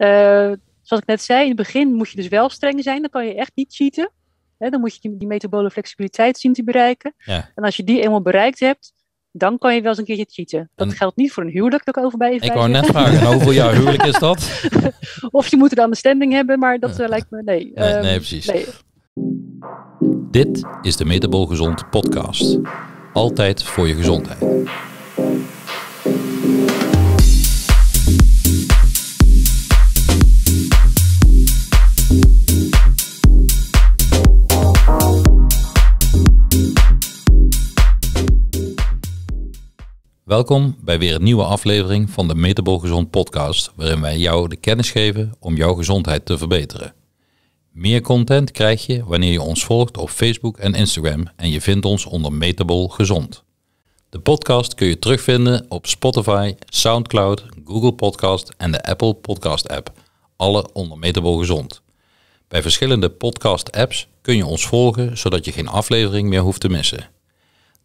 Uh, zoals ik net zei, in het begin moet je dus wel streng zijn. Dan kan je echt niet cheaten. dan moet je die, die metabole flexibiliteit zien te bereiken. Ja. En als je die eenmaal bereikt hebt, dan kan je wel eens een keertje cheaten. Dat geldt niet voor een huwelijk, dat ik over bij je Ik wou net vragen, hoeveel jaar huwelijk is dat? of je moet er dan een standing hebben, maar dat uh, lijkt me, nee. Nee, um, nee precies. Nee. Dit is de Metabol Gezond podcast. Altijd voor je gezondheid. Welkom bij weer een nieuwe aflevering van de Metabol Gezond podcast, waarin wij jou de kennis geven om jouw gezondheid te verbeteren. Meer content krijg je wanneer je ons volgt op Facebook en Instagram en je vindt ons onder Metabol Gezond. De podcast kun je terugvinden op Spotify, SoundCloud, Google Podcast en de Apple Podcast app, alle onder Metabol Gezond. Bij verschillende podcast apps kun je ons volgen zodat je geen aflevering meer hoeft te missen.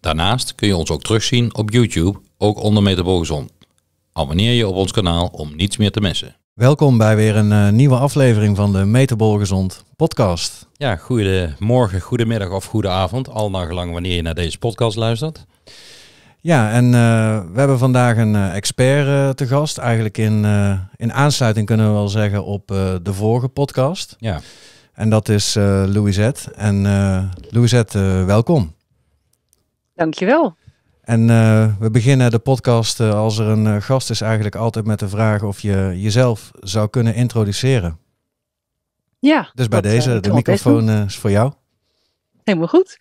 Daarnaast kun je ons ook terugzien op YouTube, ook onder Metabol Gezond. Abonneer je op ons kanaal om niets meer te missen. Welkom bij weer een uh, nieuwe aflevering van de Metabol Gezond podcast. Ja, goedemorgen, goedemiddag of goede avond, al naar gelang wanneer je naar deze podcast luistert. Ja, en uh, we hebben vandaag een uh, expert te gast. Eigenlijk in, in aansluiting kunnen we wel zeggen op de vorige podcast. Ja. En dat is Louisette. En Louisette, welkom. Dankjewel. En uh, we beginnen de podcast uh, als er een uh, gast is eigenlijk altijd met de vraag of je jezelf zou kunnen introduceren. Ja. Dus bij deze, de microfoon is voor jou. Helemaal goed.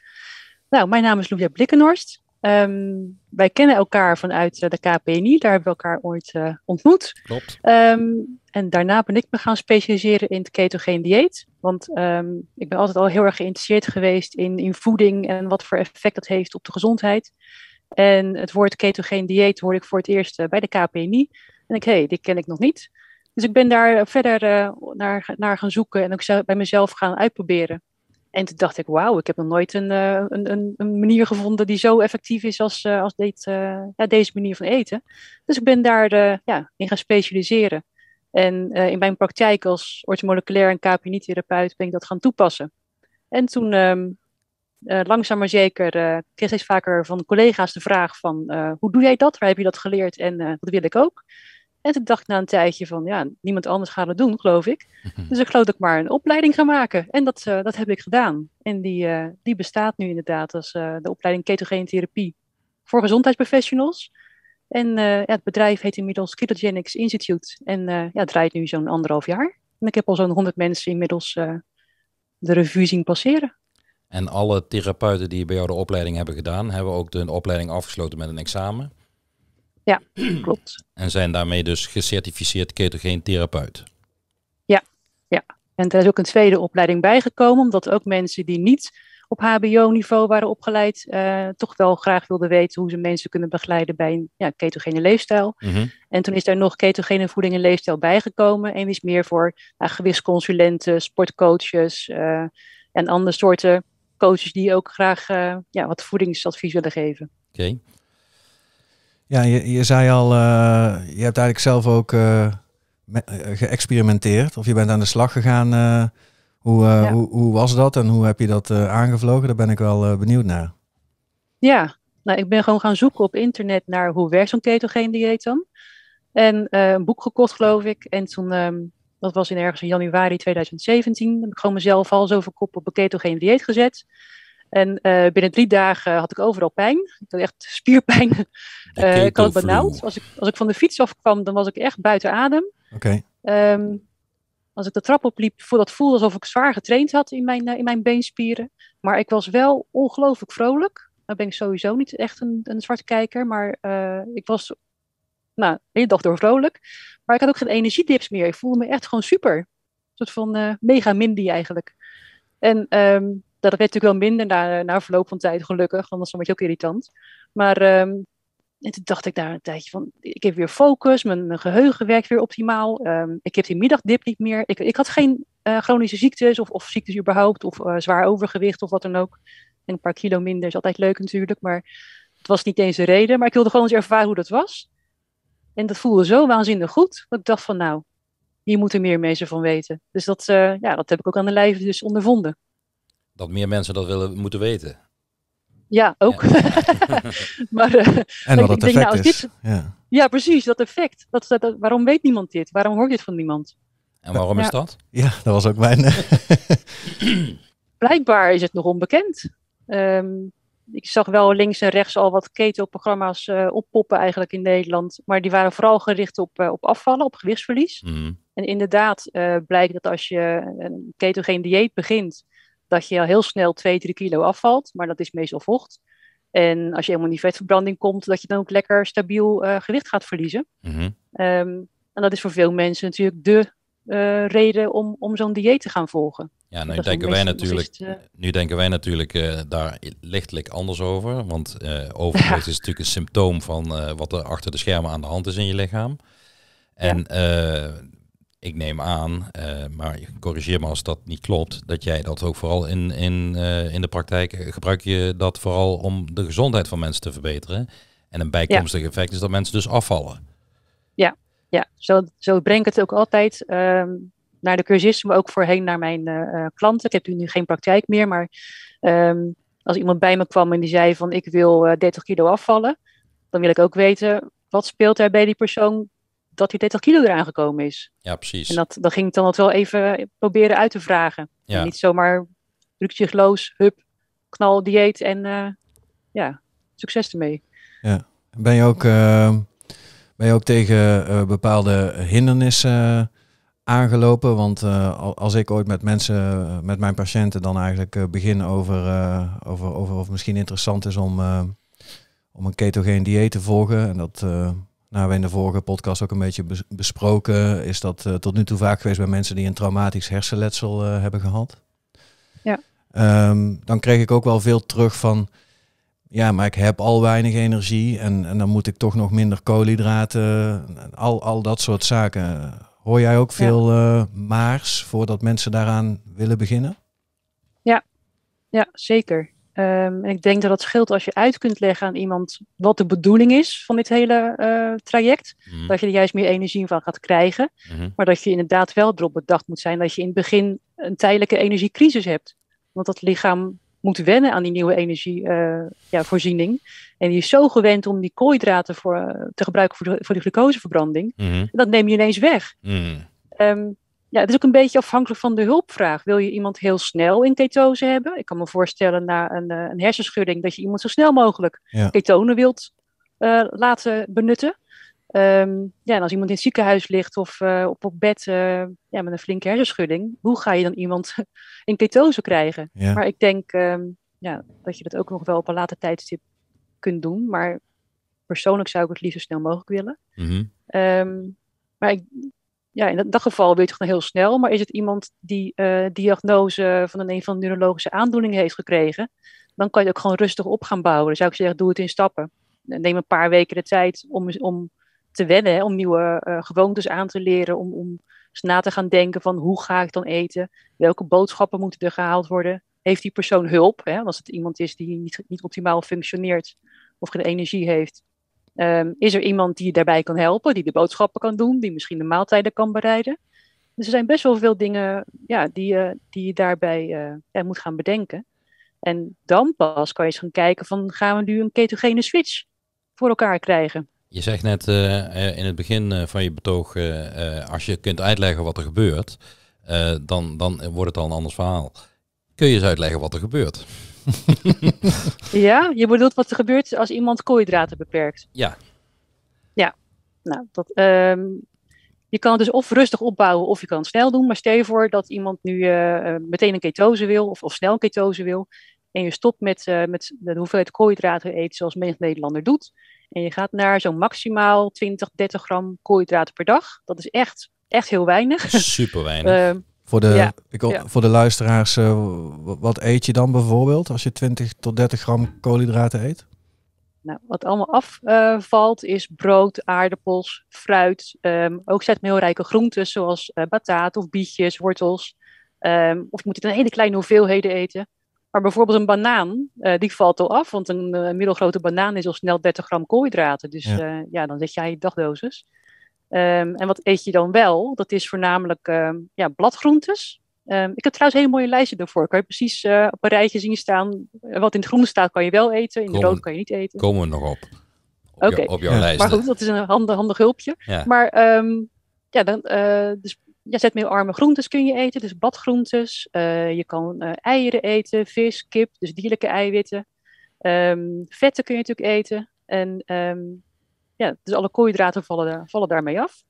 Nou, mijn naam is Louia Blikkenhorst. Um, wij kennen elkaar vanuit de KPNI, daar hebben we elkaar ooit ontmoet. Klopt. Um, en daarna ben ik me gaan specialiseren in het ketogeen dieet. Want um, ik ben altijd al heel erg geïnteresseerd geweest in, in voeding en wat voor effect dat heeft op de gezondheid. En het woord ketogeen dieet hoorde ik voor het eerst uh, bij de KPNI. En ik, hé, hey, dit ken ik nog niet. Dus ik ben daar verder uh, naar, naar gaan zoeken en ook zelf, bij mezelf gaan uitproberen. En toen dacht ik, wauw, ik heb nog nooit een, uh, een, een, manier gevonden die zo effectief is als, als dit, ja, deze manier van eten. Dus ik ben daar ja, in gaan specialiseren. En in mijn praktijk als orthomoleculair en KPNI-therapeut ben ik dat gaan toepassen. En toen uh, langzaam maar zeker kreeg ik steeds vaker van collega's de vraag van hoe doe jij dat? Waar heb je dat geleerd? En dat wil ik ook. En toen dacht ik na een tijdje van ja, niemand anders gaat het doen, geloof ik. Dus ik geloof dat ik maar een opleiding ga maken. En dat, dat heb ik gedaan. En die, die bestaat nu inderdaad als de opleiding ketogene therapie voor gezondheidsprofessionals. En ja, het bedrijf heet inmiddels Ketogenics Institute. En ja, het draait nu zo'n anderhalf jaar. En ik heb al zo'n honderd mensen inmiddels de revue zien passeren. En alle therapeuten die bij jou de opleiding hebben gedaan, hebben ook de opleiding afgesloten met een examen. Ja, klopt. En zijn daarmee dus gecertificeerd ketogeen therapeut. Ja, ja. En er is ook een tweede opleiding bijgekomen, omdat ook mensen die niet op HBO-niveau waren opgeleid, uh, toch wel graag wilden weten hoe ze mensen kunnen begeleiden bij een ja, ketogene leefstijl. Mm -hmm. En toen is daar nog ketogene voeding en leefstijl bijgekomen. En is meer voor nou, gewichtsconsulenten, sportcoaches uh, en andere soorten coaches die ook graag uh, ja, wat voedingsadvies willen geven. Oké. Okay. Ja, je, je zei al, uh, je hebt eigenlijk zelf ook uh, geëxperimenteerd of je bent aan de slag gegaan. Hoe, ja. hoe, hoe, was dat en hoe heb je dat aangevlogen? Daar ben ik wel benieuwd naar. Ja, nou, ik ben gewoon gaan zoeken op internet naar hoe werkt zo'n ketogeen dieet dan. En een boek gekocht, geloof ik. En toen um, dat was in ergens in januari 2017. heb ik gewoon mezelf hals over kop op een ketogene dieet gezet. En uh, binnen drie dagen had ik overal pijn. Ik had echt spierpijn. Uh, ik had benauwd. Als ik, als ik van de fiets afkwam, dan was ik echt buiten adem. Oké. Okay. Um, als ik de trap opliep, dat voelde alsof ik zwaar getraind had in mijn, uh, in mijn beenspieren. Maar ik was wel ongelooflijk vrolijk. Dan ben ik sowieso niet echt een, een zwarte kijker. Maar ik was nou, de hele dag door vrolijk. Maar ik had ook geen energiedips meer. Ik voelde me echt gewoon super. Een soort van mega mindy eigenlijk. En um, dat werd natuurlijk wel minder na, na verloop van tijd, gelukkig. Anders was het ook irritant. Maar um, en toen dacht ik daar een tijdje van, ik heb weer focus, mijn, geheugen werkt weer optimaal. Um, ik heb die middagdip niet meer. Ik, ik had geen uh, chronische ziektes of, of ziektes überhaupt, of uh, zwaar overgewicht of wat dan ook. En een paar kilo minder is altijd leuk natuurlijk, maar het was niet eens de reden. Maar ik wilde gewoon eens ervaren hoe dat was. En dat voelde zo waanzinnig goed, dat ik dacht van nou, hier moeten meer mensen van weten. Dus dat, ja, dat heb ik ook aan de lijve dus ondervonden. Dat meer mensen dat willen moeten weten. Ja, ook. maar, en wat het effect nou, is. Dit, ja. ja. precies, dat effect. Dat, dat, waarom weet niemand dit? Waarom hoort dit van niemand? En waarom is dat? Ja, dat was ook mijn... Blijkbaar is het nog onbekend. Um, ik zag wel links en rechts al wat keto-programma's uh, oppoppen eigenlijk in Nederland. Maar die waren vooral gericht op, uh, op afvallen, op gewichtsverlies. Mhm. En inderdaad uh, blijkt dat als je een ketogeen dieet begint, dat je al heel snel 2, 3 kilo afvalt. Maar dat is meestal vocht. En als je helemaal in die vetverbranding komt, dat je dan ook lekker stabiel gewicht gaat verliezen. Mm um, en dat is voor veel mensen natuurlijk de reden om, om zo'n dieet te gaan volgen. Ja, nu denken, wij natuurlijk, uh... nu denken wij natuurlijk daar lichtelijk anders over. Want overgewicht is natuurlijk een symptoom van wat er achter de schermen aan de hand is in je lichaam. En ik neem aan, maar corrigeer me als dat niet klopt, dat jij dat ook vooral in, in, in de praktijk gebruik je dat vooral om de gezondheid van mensen te verbeteren. En een bijkomstig effect is dat mensen dus afvallen. Ja, ja. Zo, zo breng ik het ook altijd. Um, naar de cursisten, maar ook voorheen naar mijn uh, klanten. Ik heb nu geen praktijk meer, maar um, als iemand bij me kwam en die zei van ik wil uh, eh, 30 kilo afvallen, dan wil ik ook weten wat speelt er bij die persoon dat die 30 kilo eraan gekomen is. Ja, precies. En dat, dan ging ik dan het wel even proberen uit te vragen. Ja. En niet zomaar rukzichtloos, hup, knal, dieet en uh, ja, succes ermee. Ja. Ben je ook, ben je ook tegen bepaalde hindernissen aangelopen. Want uh, als ik ooit met mensen, met mijn patiënten dan eigenlijk uh, begin over, over, over of het misschien interessant is om, om een ketogeen dieet te volgen. En dat nou, we in de vorige podcast ook een beetje besproken. Is dat tot nu toe vaak geweest bij mensen die een traumatisch hersenletsel hebben gehad. Ja. Um, dan kreeg ik ook wel veel terug van ja, maar ik heb al weinig energie en, en dan moet ik toch nog minder koolhydraten, al, al dat soort zaken. Hoor jij ook veel ja. uh, maars voordat mensen daaraan willen beginnen? Ja, ja zeker. Um, en ik denk dat het scheelt als je uit kunt leggen aan iemand wat de bedoeling is van dit hele uh, traject. Mm. Dat je er juist meer energie van gaat krijgen. Mm -hmm. Maar dat je inderdaad wel erop bedacht moet zijn dat je in het begin een tijdelijke energiecrisis hebt. Want dat lichaam moet wennen aan die nieuwe energievoorziening. Uh, ja, en die is zo gewend om die koolhydraten voor, uh, te gebruiken voor de, voor de glucoseverbranding. Mm -hmm. Dat neem je ineens weg. Um, ja, het is ook een beetje afhankelijk van de hulpvraag. Wil je iemand heel snel in ketose hebben? Ik kan me voorstellen na een, uh, een hersenschudding dat je iemand zo snel mogelijk ja. ketonen wilt uh, laten benutten. Um, ja, en als iemand in het ziekenhuis ligt of uh, op, op bed uh, ja, met een flinke hersenschudding, hoe ga je dan iemand in ketose krijgen? Ja. Maar ik denk um, ja, dat je dat ook nog wel op een later tijdstip kunt doen. Maar persoonlijk zou ik het liefst zo snel mogelijk willen. Mm -hmm. um, maar ik, ja, in dat, geval wil je het heel snel. Maar is het iemand die uh, diagnose van een, een van de neurologische aandoeningen heeft gekregen, dan kan je het ook gewoon rustig op gaan bouwen. Dan zou ik zeggen, doe het in stappen. Neem een paar weken de tijd om, om te wennen, om nieuwe uh, gewoontes aan te leren, om, om eens na te gaan denken van hoe ga ik dan eten, welke boodschappen moeten er gehaald worden, heeft die persoon hulp, hè, als het iemand is die niet, niet optimaal functioneert of geen energie heeft. Um, is er iemand die daarbij kan helpen, die de boodschappen kan doen, die misschien de maaltijden kan bereiden? Dus er zijn best wel veel dingen ja, die, die je daarbij ja, moet gaan bedenken. En dan pas kan je eens gaan kijken van gaan we nu een ketogene switch voor elkaar krijgen. Je zegt net uh, in het begin van je betoog, als je kunt uitleggen wat er gebeurt, dan, dan wordt het al een anders verhaal. Kun je eens uitleggen wat er gebeurt? ja, je bedoelt wat er gebeurt als iemand koolhydraten beperkt? Ja. Ja, nou, dat, um, je kan het dus of rustig opbouwen of je kan het snel doen. Maar stel je voor dat iemand nu meteen een ketose wil of, of snel een ketose wil. En je stopt met, met de hoeveelheid koolhydraten eten zoals menig Nederlander doet en je gaat naar zo'n maximaal 20, 30 gram koolhydraten per dag. Dat is echt, echt heel weinig. Super weinig. Uh, voor, de, ja, ik, ja. voor de luisteraars, uh, wat eet je dan bijvoorbeeld als je 20 tot 30 gram koolhydraten eet? Nou, wat allemaal afvalt uh, is brood, aardappels, fruit. Um, ook zetmeelrijke groenten zoals uh, bataat of bietjes, wortels. Um, of je moet het in hele kleine hoeveelheden eten. Maar bijvoorbeeld een banaan, uh, die valt al af, want een uh, middelgrote banaan is al snel 30 gram koolhydraten. Dus ja, uh, ja dan zet jij je dagdosis. Ehm, en wat eet je dan wel? Dat is voornamelijk ehm, ja, bladgroentes. Ehm, ik heb trouwens een hele mooie lijstje daarvoor. Kan je precies uh, op een rijtje zien staan. Wat in het groen staat kan je wel eten, in de rood kan je niet eten. Komen we nog op. Op, op jouw lijst. Maar goed, dat is een handig, handig hulpje. Maar ja, dan, uh, dus ja, zetmeelarme groentes kun je eten, dus bladgroentes. Uh, je kan eieren eten, vis, kip, dus dierlijke eiwitten. vetten kun je natuurlijk eten. En ja, dus alle koolhydraten vallen, vallen daarmee af.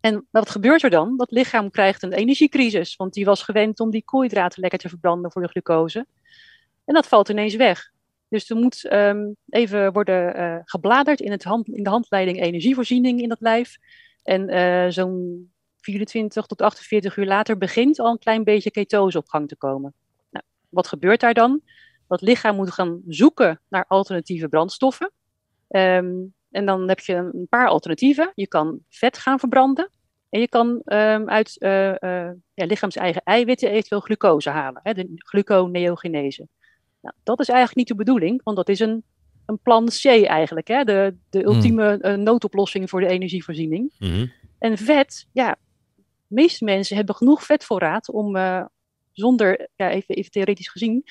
En wat gebeurt er dan? Dat lichaam krijgt een energiecrisis, want die was gewend om die koolhydraten lekker te verbranden voor de glucose. En dat valt ineens weg. Dus er moet ehm, even worden uh, gebladerd in, het hand, in de handleiding energievoorziening in dat lijf. En uh, zo'n 24 tot 48 uur later begint al een klein beetje ketose op gang te komen. Nou, wat gebeurt daar dan? Dat lichaam moet gaan zoeken naar alternatieve brandstoffen. Um, en dan heb je een paar alternatieven. Je kan vet gaan verbranden. En je kan um, uit uh, uh, ja, lichaams-eigen eiwitten eventueel glucose halen. Hè, de gluconeogenese. Nou, dat is eigenlijk niet de bedoeling, want dat is een, een plan C eigenlijk. Hè, de, de hmm. ultieme uh, noodoplossing voor de energievoorziening. Mm En vet, ja, de meeste mensen hebben genoeg vetvoorraad om zonder, ja, even, even theoretisch gezien,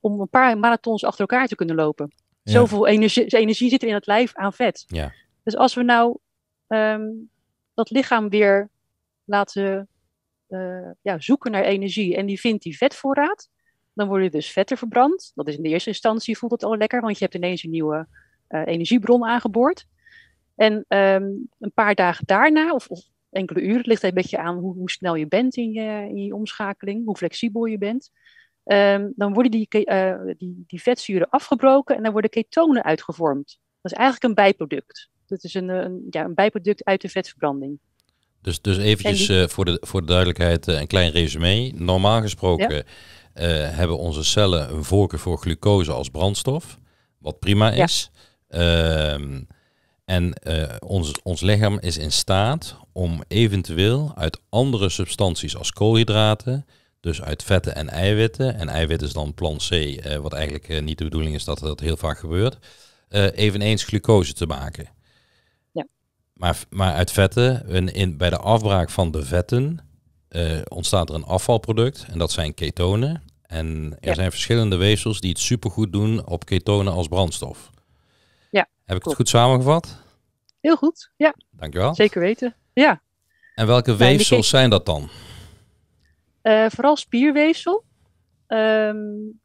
om een paar marathons achter elkaar te kunnen lopen. Zoveel energie, energie zit er in het lijf aan vet. Ja. Dus als we nou ehm, dat lichaam weer laten uh, ja, zoeken naar energie en die vindt die vetvoorraad, dan worden dus vetten verbrand. Dat is in de eerste instantie voelt het al lekker, want je hebt ineens een nieuwe uh, energiebron aangeboord. En um, een paar dagen daarna, of, of, enkele uren, het ligt een beetje aan hoe, hoe snel je bent in je, in je omschakeling, hoe flexibel je bent. Um, dan worden die, uh, die, die vetzuren afgebroken en dan worden ketonen uitgevormd. Dat is eigenlijk een bijproduct. Dat is een, een ja, een bijproduct uit de vetverbranding. Dus, dus eventjes uh, voor, de, voor de duidelijkheid uh, een klein resume. Normaal gesproken ja. hebben onze cellen een voorkeur voor glucose als brandstof, wat prima is. Ja. Ehm, en ons, ons lichaam is in staat om eventueel uit andere substanties als koolhydraten dus uit vetten en eiwitten. En eiwit is dan plan C, eh, wat eigenlijk eh, niet de bedoeling is dat dat heel vaak gebeurt. Uh, eveneens glucose te maken. Ja. Maar, maar uit vetten, in, in, bij de afbraak van de vetten, ontstaat er een afvalproduct. En dat zijn ketonen. En er zijn verschillende weefsels die het supergoed doen op ketonen als brandstof. Ja. Heb ik het goed samengevat? Heel goed, ja. Dankjewel. Zeker weten, ja. En welke weefsels zijn dat dan? Uh, vooral spierweefsel. Um,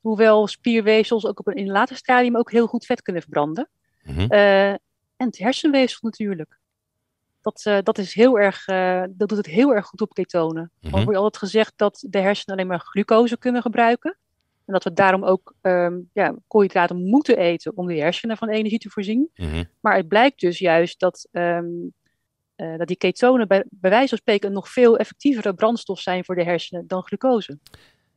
hoewel spierweefsels ook op een, in een later stadium ook heel goed vet kunnen verbranden. Mm -hmm. uh, en het hersenweefsel natuurlijk. Dat, uh, dat, is heel erg, dat doet het heel erg goed op ketonen. Mm -hmm. Er wordt altijd gezegd dat de hersenen alleen maar glucose kunnen gebruiken. En dat we daarom ook um, ja, koolhydraten moeten eten om de hersenen van energie te voorzien. Mm -hmm. Maar het blijkt dus juist dat um, uh, dat die ketonen bij, bij wijze van spreken een nog veel effectievere brandstof zijn voor de hersenen dan glucose.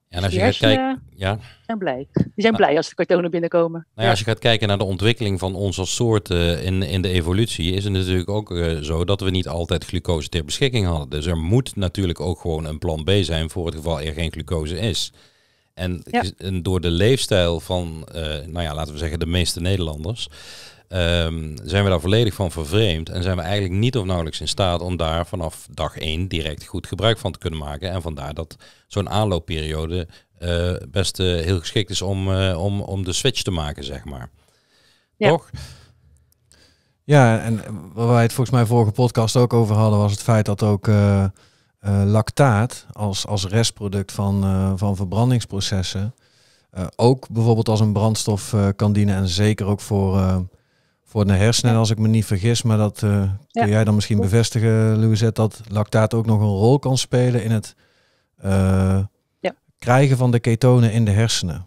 Ja, en als je gaat kijken, ja. zijn blij. Die zijn blij als de ketonen binnenkomen. Nou ja, Als je gaat kijken naar de ontwikkeling van ons als soort uh, in, in de evolutie, is het natuurlijk ook uh, zo dat we niet altijd glucose ter beschikking hadden. Dus er moet natuurlijk ook gewoon een plan B zijn voor het geval er geen glucose is. En, ja. en door de leefstijl van, nou ja, laten we zeggen de meeste Nederlanders, um, zijn we daar volledig van vervreemd en zijn we eigenlijk niet of nauwelijks in staat om daar vanaf dag één direct goed gebruik van te kunnen maken. En vandaar dat zo'n aanloopperiode uh, best uh, heel geschikt is om, uh, om, om de switch te maken, zeg maar. Ja. Toch? Ja, en waar wij het volgens mij vorige podcast ook over hadden, was het feit dat ook uh, uh, lactaat als, als restproduct van, uh, van verbrandingsprocessen ook bijvoorbeeld als een brandstof kan dienen en zeker ook voor voor de hersenen, als ik me niet vergis. Maar dat uh, kun jij dan misschien bevestigen, Louisette, dat lactaat ook nog een rol kan spelen in het uh, ja. krijgen van de ketonen in de hersenen.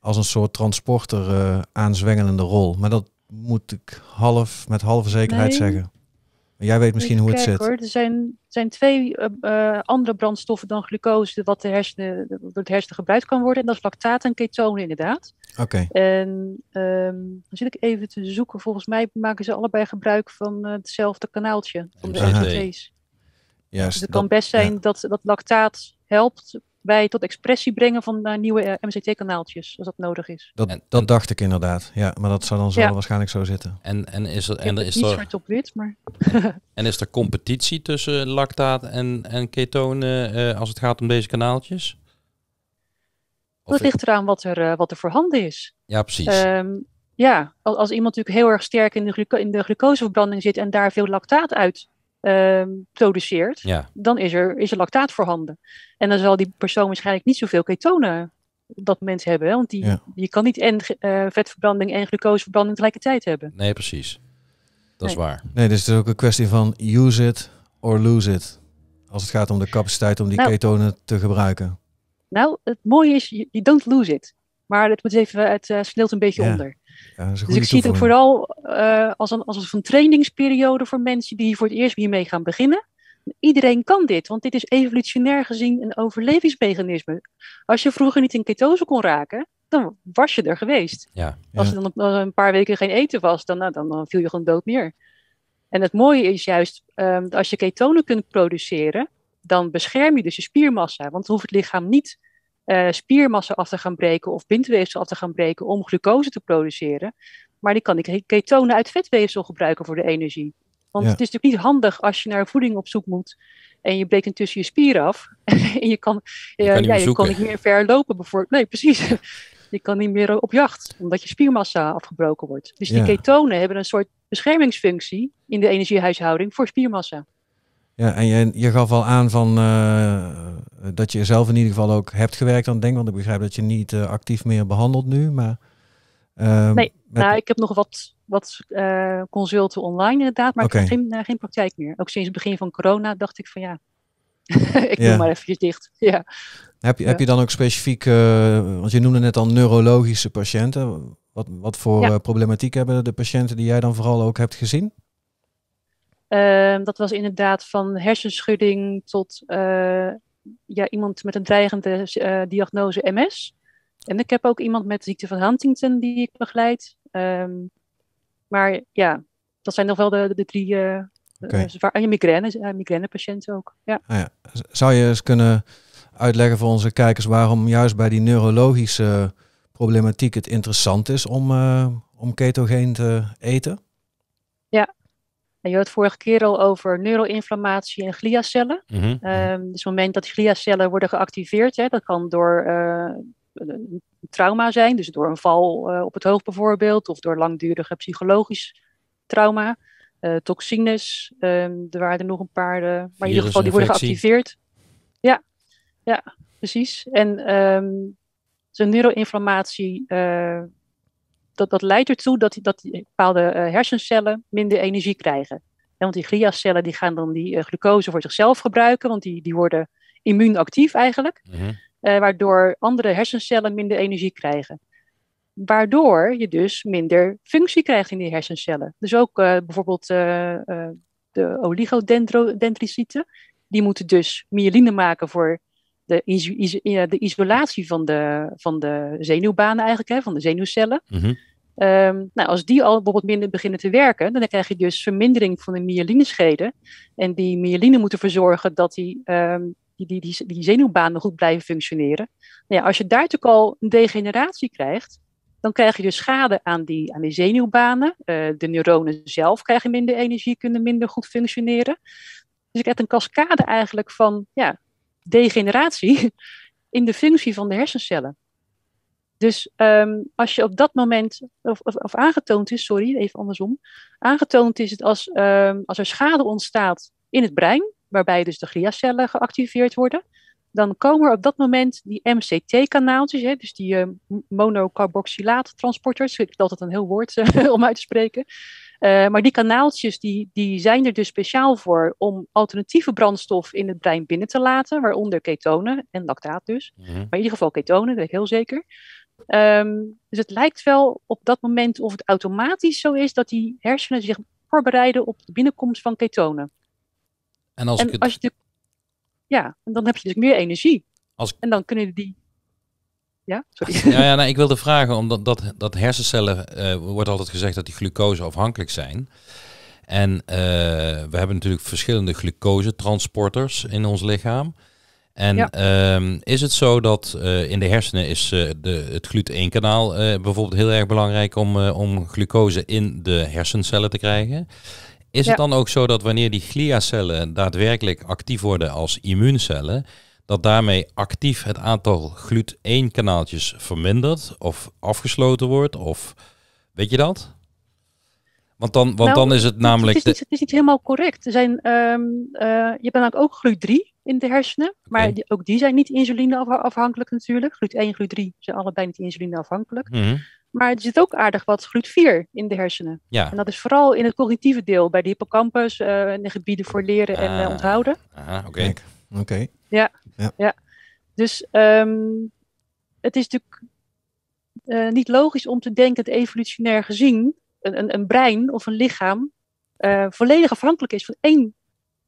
Als een soort transporter uh, aanzwengelende rol. Maar dat moet ik half met halve zekerheid nee. zeggen. Jij weet misschien hoe het zit. Hoor. Er zijn, zijn twee uh, andere brandstoffen dan glucose, wat de hersenen, door het hersenen gebruikt kan worden. En dat is lactaat en ketonen inderdaad. Oké. Okay. En um, dan zit ik even te zoeken. Volgens mij maken ze allebei gebruik van uh, hetzelfde kanaaltje. Van de SOT's. Juist, dus het kan best zijn ja. dat, dat lactaat helpt bij het tot expressie brengen van uh, nieuwe uh, MCT-kanaaltjes, als dat nodig is. Dat, En- dat dacht ik inderdaad. Ja, maar dat zou dan zo Ja. waarschijnlijk zo zitten. En, en, is er, en, er het is niet er, zwart op wit, maar en is er competitie tussen lactaat en, en ketonen eh, als het gaat om deze kanaaltjes? Of- dat ligt eraan wat er, eh, wat er voorhanden is. ja, precies. Ehm, ja, als, als iemand natuurlijk heel erg sterk in de, gluco- in de glucoseverbranding zit en daar veel lactaat uit ehm, produceert, ja, dan is er, is er lactaat voorhanden. En dan zal die persoon waarschijnlijk niet zoveel ketonen dat moment hebben. Hè? Want die, Ja. je kan niet en eh, vetverbranding en glucoseverbranding tegelijkertijd hebben. nee, precies. Dat is waar. Nee, dus het is ook een kwestie van use it or lose it. Als het gaat om de capaciteit om die Nou. ketonen te gebruiken. Nou, het mooie is, je you don't lose it. Maar het moet even, het eh, sneeuwt een beetje Ja, onder. Ja, dat is een Dus ik goede zie het ook toevoeging. vooral eh, als, een, als een van trainingsperiode voor mensen die voor het eerst hiermee gaan beginnen. Iedereen kan dit, want dit is evolutionair gezien een overlevingsmechanisme. Als je vroeger niet in ketose kon raken, dan was je er geweest. Ja. Als er dan een- een paar weken geen eten was, dan, nou, dan, dan viel je gewoon dood neer. En het mooie is juist, ehm, als je ketonen kunt produceren, dan bescherm je dus je spiermassa. Want dan hoeft het lichaam niet eh, spiermassa af te gaan breken of bindweefsel af te gaan breken om glucose te produceren. Maar die kan die ketonen uit vetweefsel gebruiken voor de energie. Want Ja. het is natuurlijk niet handig als je naar voeding op zoek moet en je breekt intussen je spier af. en je kan, Je eh, kan ja, meer je kan niet meer ver lopen bijvoorbeeld. Nee, precies. je kan niet meer op jacht, omdat je spiermassa afgebroken wordt. Dus die Ja. ketonen hebben een soort beschermingsfunctie in de energiehuishouding voor spiermassa. Ja, en je, je gaf al aan van, eh, dat je zelf in ieder geval ook hebt gewerkt aan het denken. Want ik begrijp dat je niet eh, actief meer behandelt nu. Maar, ehm, Nee, met- Nou, ik heb nog wat, wat eh, consulten online inderdaad, maar ik heb geen, eh, geen praktijk meer. Ook sinds het begin van corona dacht ik van ja, ik Ja. doe maar eventjes dicht. Ja. heb, je, heb je dan ook specifiek, eh, want je noemde net al neurologische patiënten. Wat, wat voor Ja. eh, problematiek hebben de patiënten die jij dan vooral ook hebt gezien? Ehm, dat was inderdaad van hersenschudding tot eh, ja, iemand met een dreigende eh, diagnose MS. En ik heb ook iemand met ziekte van Huntington die ik begeleid. Ehm, maar ja, dat zijn nog wel de, de drie uh, zwaar, en je migraine, migrainepatiënten ook. Ja. Ah ja. Zou je eens kunnen uitleggen voor onze kijkers waarom juist bij die neurologische problematiek het interessant is om, om ketogeen te eten? En je had het vorige keer al over neuroinflammatie en gliacellen. Mm -hmm. Um, dus op het moment dat gliacellen worden geactiveerd, hè, dat kan door uh, een trauma zijn, dus door een val uh, op het hoofd bijvoorbeeld, of door langdurige psychologisch trauma, uh, toxines, um, er waren er nog een paar, maar in ieder geval die worden geactiveerd. Ja, ja, precies. En um, zo'n neuroinflammatie, dat, dat leidt ertoe dat, dat bepaalde uh, hersencellen minder energie krijgen. Ja, want die gliacellen die gaan dan die uh, glucose voor zichzelf gebruiken, want die, die worden immuunactief eigenlijk. Mm -hmm. uh, waardoor andere hersencellen minder energie krijgen. Waardoor je dus minder functie krijgt in die hersencellen. Dus ook uh, bijvoorbeeld uh, de oligodendrocyten, die moeten dus myeline maken voor de, is is de isolatie van de, van de zenuwbanen eigenlijk, hè, van de zenuwcellen. Mm -hmm. Um, nou, als die al bijvoorbeeld minder beginnen te werken, dan krijg je dus vermindering van de myelinescheden. En die myeline moeten ervoor zorgen dat die, um, die, die, die, die zenuwbanen goed blijven functioneren. Nou ja, als je daar natuurlijk al een degeneratie krijgt, dan krijg je dus schade aan die, aan die zenuwbanen. Uh, de neuronen zelf krijgen minder energie, kunnen minder goed functioneren. Dus ik heb een cascade eigenlijk van ja, degeneratie in de functie van de hersencellen. Dus um, als je op dat moment, of, of, of, aangetoond is, sorry, even andersom, aangetoond is het als, um, als er schade ontstaat in het brein, waarbij dus de gliacellen geactiveerd worden, dan komen er op dat moment die MCT-kanaaltjes, hè, dus die uh, monocarboxylaattransporters, ik vind altijd een heel woord uh, om uit te spreken, uh, maar die kanaaltjes die, die zijn er dus speciaal voor om alternatieve brandstof in het brein binnen te laten, waaronder ketonen en lactaat dus, Mhm. mm -hmm. maar in ieder geval ketonen, dat weet ik heel zeker. Um, dus het lijkt wel op dat moment of het automatisch zo is dat die hersenen zich voorbereiden op de binnenkomst van ketonen. En als, en ik het... je de... Ja, en dan heb je dus meer energie. Als... En dan kunnen die. Ja, sorry. Ja, ja nou, ik wilde vragen, omdat dat, dat hersencellen, uh, wordt altijd gezegd dat die glucose afhankelijk zijn. En uh, we hebben natuurlijk verschillende glucosetransporters in ons lichaam. En Ja. ehm, is het zo dat eh, in de hersenen is eh, de, het GLUT1-kanaal eh, bijvoorbeeld heel erg belangrijk om, om glucose in de hersencellen te krijgen? Is Ja. het dan ook zo dat wanneer die gliacellen daadwerkelijk actief worden als immuuncellen, dat daarmee actief het aantal GLUT1-kanaaltjes vermindert of afgesloten wordt? Of weet je dat? Want dan, want Nou, dan is het namelijk... Het is, niet, het is niet helemaal correct. Er zijn, ehm, eh, je hebt namelijk ook GLUT3 in de hersenen, maar die, ook die zijn niet insulineafhankelijk natuurlijk. GLUT1 en GLUT3 zijn allebei niet insulineafhankelijk. Mhm, Maar er zit ook aardig wat GLUT4 in de hersenen. Ja, En dat is vooral in het cognitieve deel, bij de hippocampus eh, en de gebieden voor leren en eh, Ah. onthouden. Aha, oké. Kijk, Oké. Dus ehm, het is natuurlijk eh, niet logisch om te denken dat evolutionair gezien een, een, een brein of een lichaam eh, volledig afhankelijk is van één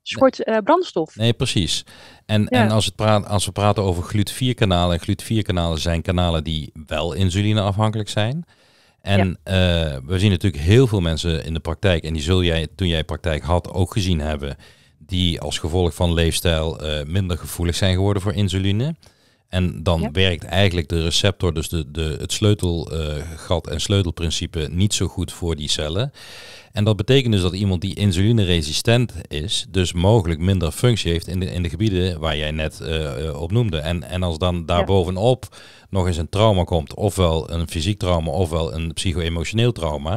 soort eh, brandstof. Nee, precies. En, Ja. en als, het praat, als we praten over GLUT4-kanalen, en GLUT4-kanalen zijn kanalen die wel insulineafhankelijk zijn. En eh, we zien natuurlijk heel veel mensen in de praktijk, en die zul jij toen jij praktijk had ook gezien hebben, die als gevolg van leefstijl eh, minder gevoelig zijn geworden voor insuline. En dan Ja. werkt eigenlijk de receptor, dus de, de, het sleutelgat en sleutelprincipe, niet zo goed voor die cellen. En dat betekent dus dat iemand die insulineresistent is, dus mogelijk minder functie heeft in de, in de gebieden waar jij net eh, eh, op noemde. En, en als dan daarbovenop nog eens een trauma komt, ofwel een fysiek trauma, ofwel een psycho-emotioneel trauma,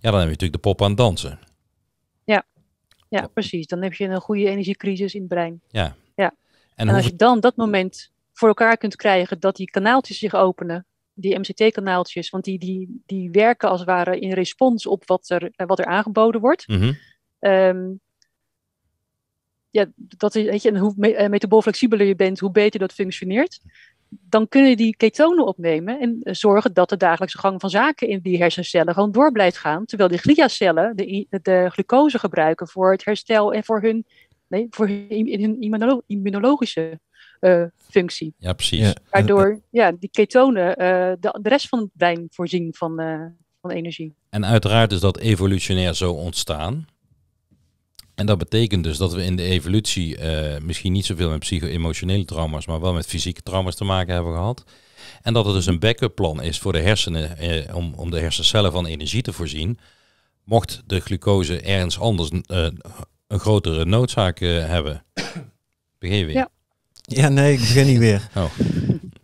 ja, dan heb je natuurlijk de pop aan het dansen. Ja, precies. Dan heb je een goede energiecrisis in het brein. En, En, hoe als je dan dat moment voor elkaar kunt krijgen dat die kanaaltjes zich openen, die MCT-kanaaltjes, want die, die, die werken als het ware in respons op wat er, eh, wat er aangeboden wordt. Mhm. Ehm, ja, dat is, weet je, en hoe eh, metabool flexibeler je bent, hoe beter dat functioneert. Dan kunnen die ketonen opnemen en eh, zorgen dat de dagelijkse gang van zaken in die hersencellen gewoon door blijft gaan. Terwijl die gliacellen de, de glucose gebruiken voor het herstel en voor hun, nee, voor hun, im- hun immunolo- immunologische functie. Ja, precies. Ja. Waardoor ja, die ketonen eh, de, de rest van het brein voorzien van, eh, van energie. En uiteraard is dat evolutionair zo ontstaan. En dat betekent dus dat we in de evolutie eh, misschien niet zoveel met psycho-emotionele trauma's, maar wel met fysieke trauma's te maken hebben gehad. En dat het dus een backup plan is voor de hersenen eh, om, om de hersencellen van energie te voorzien. Mocht de glucose ergens anders eh, een grotere noodzaak eh, hebben. Begin je weer? Ja. Ja, nee, ik begin niet weer. Oh.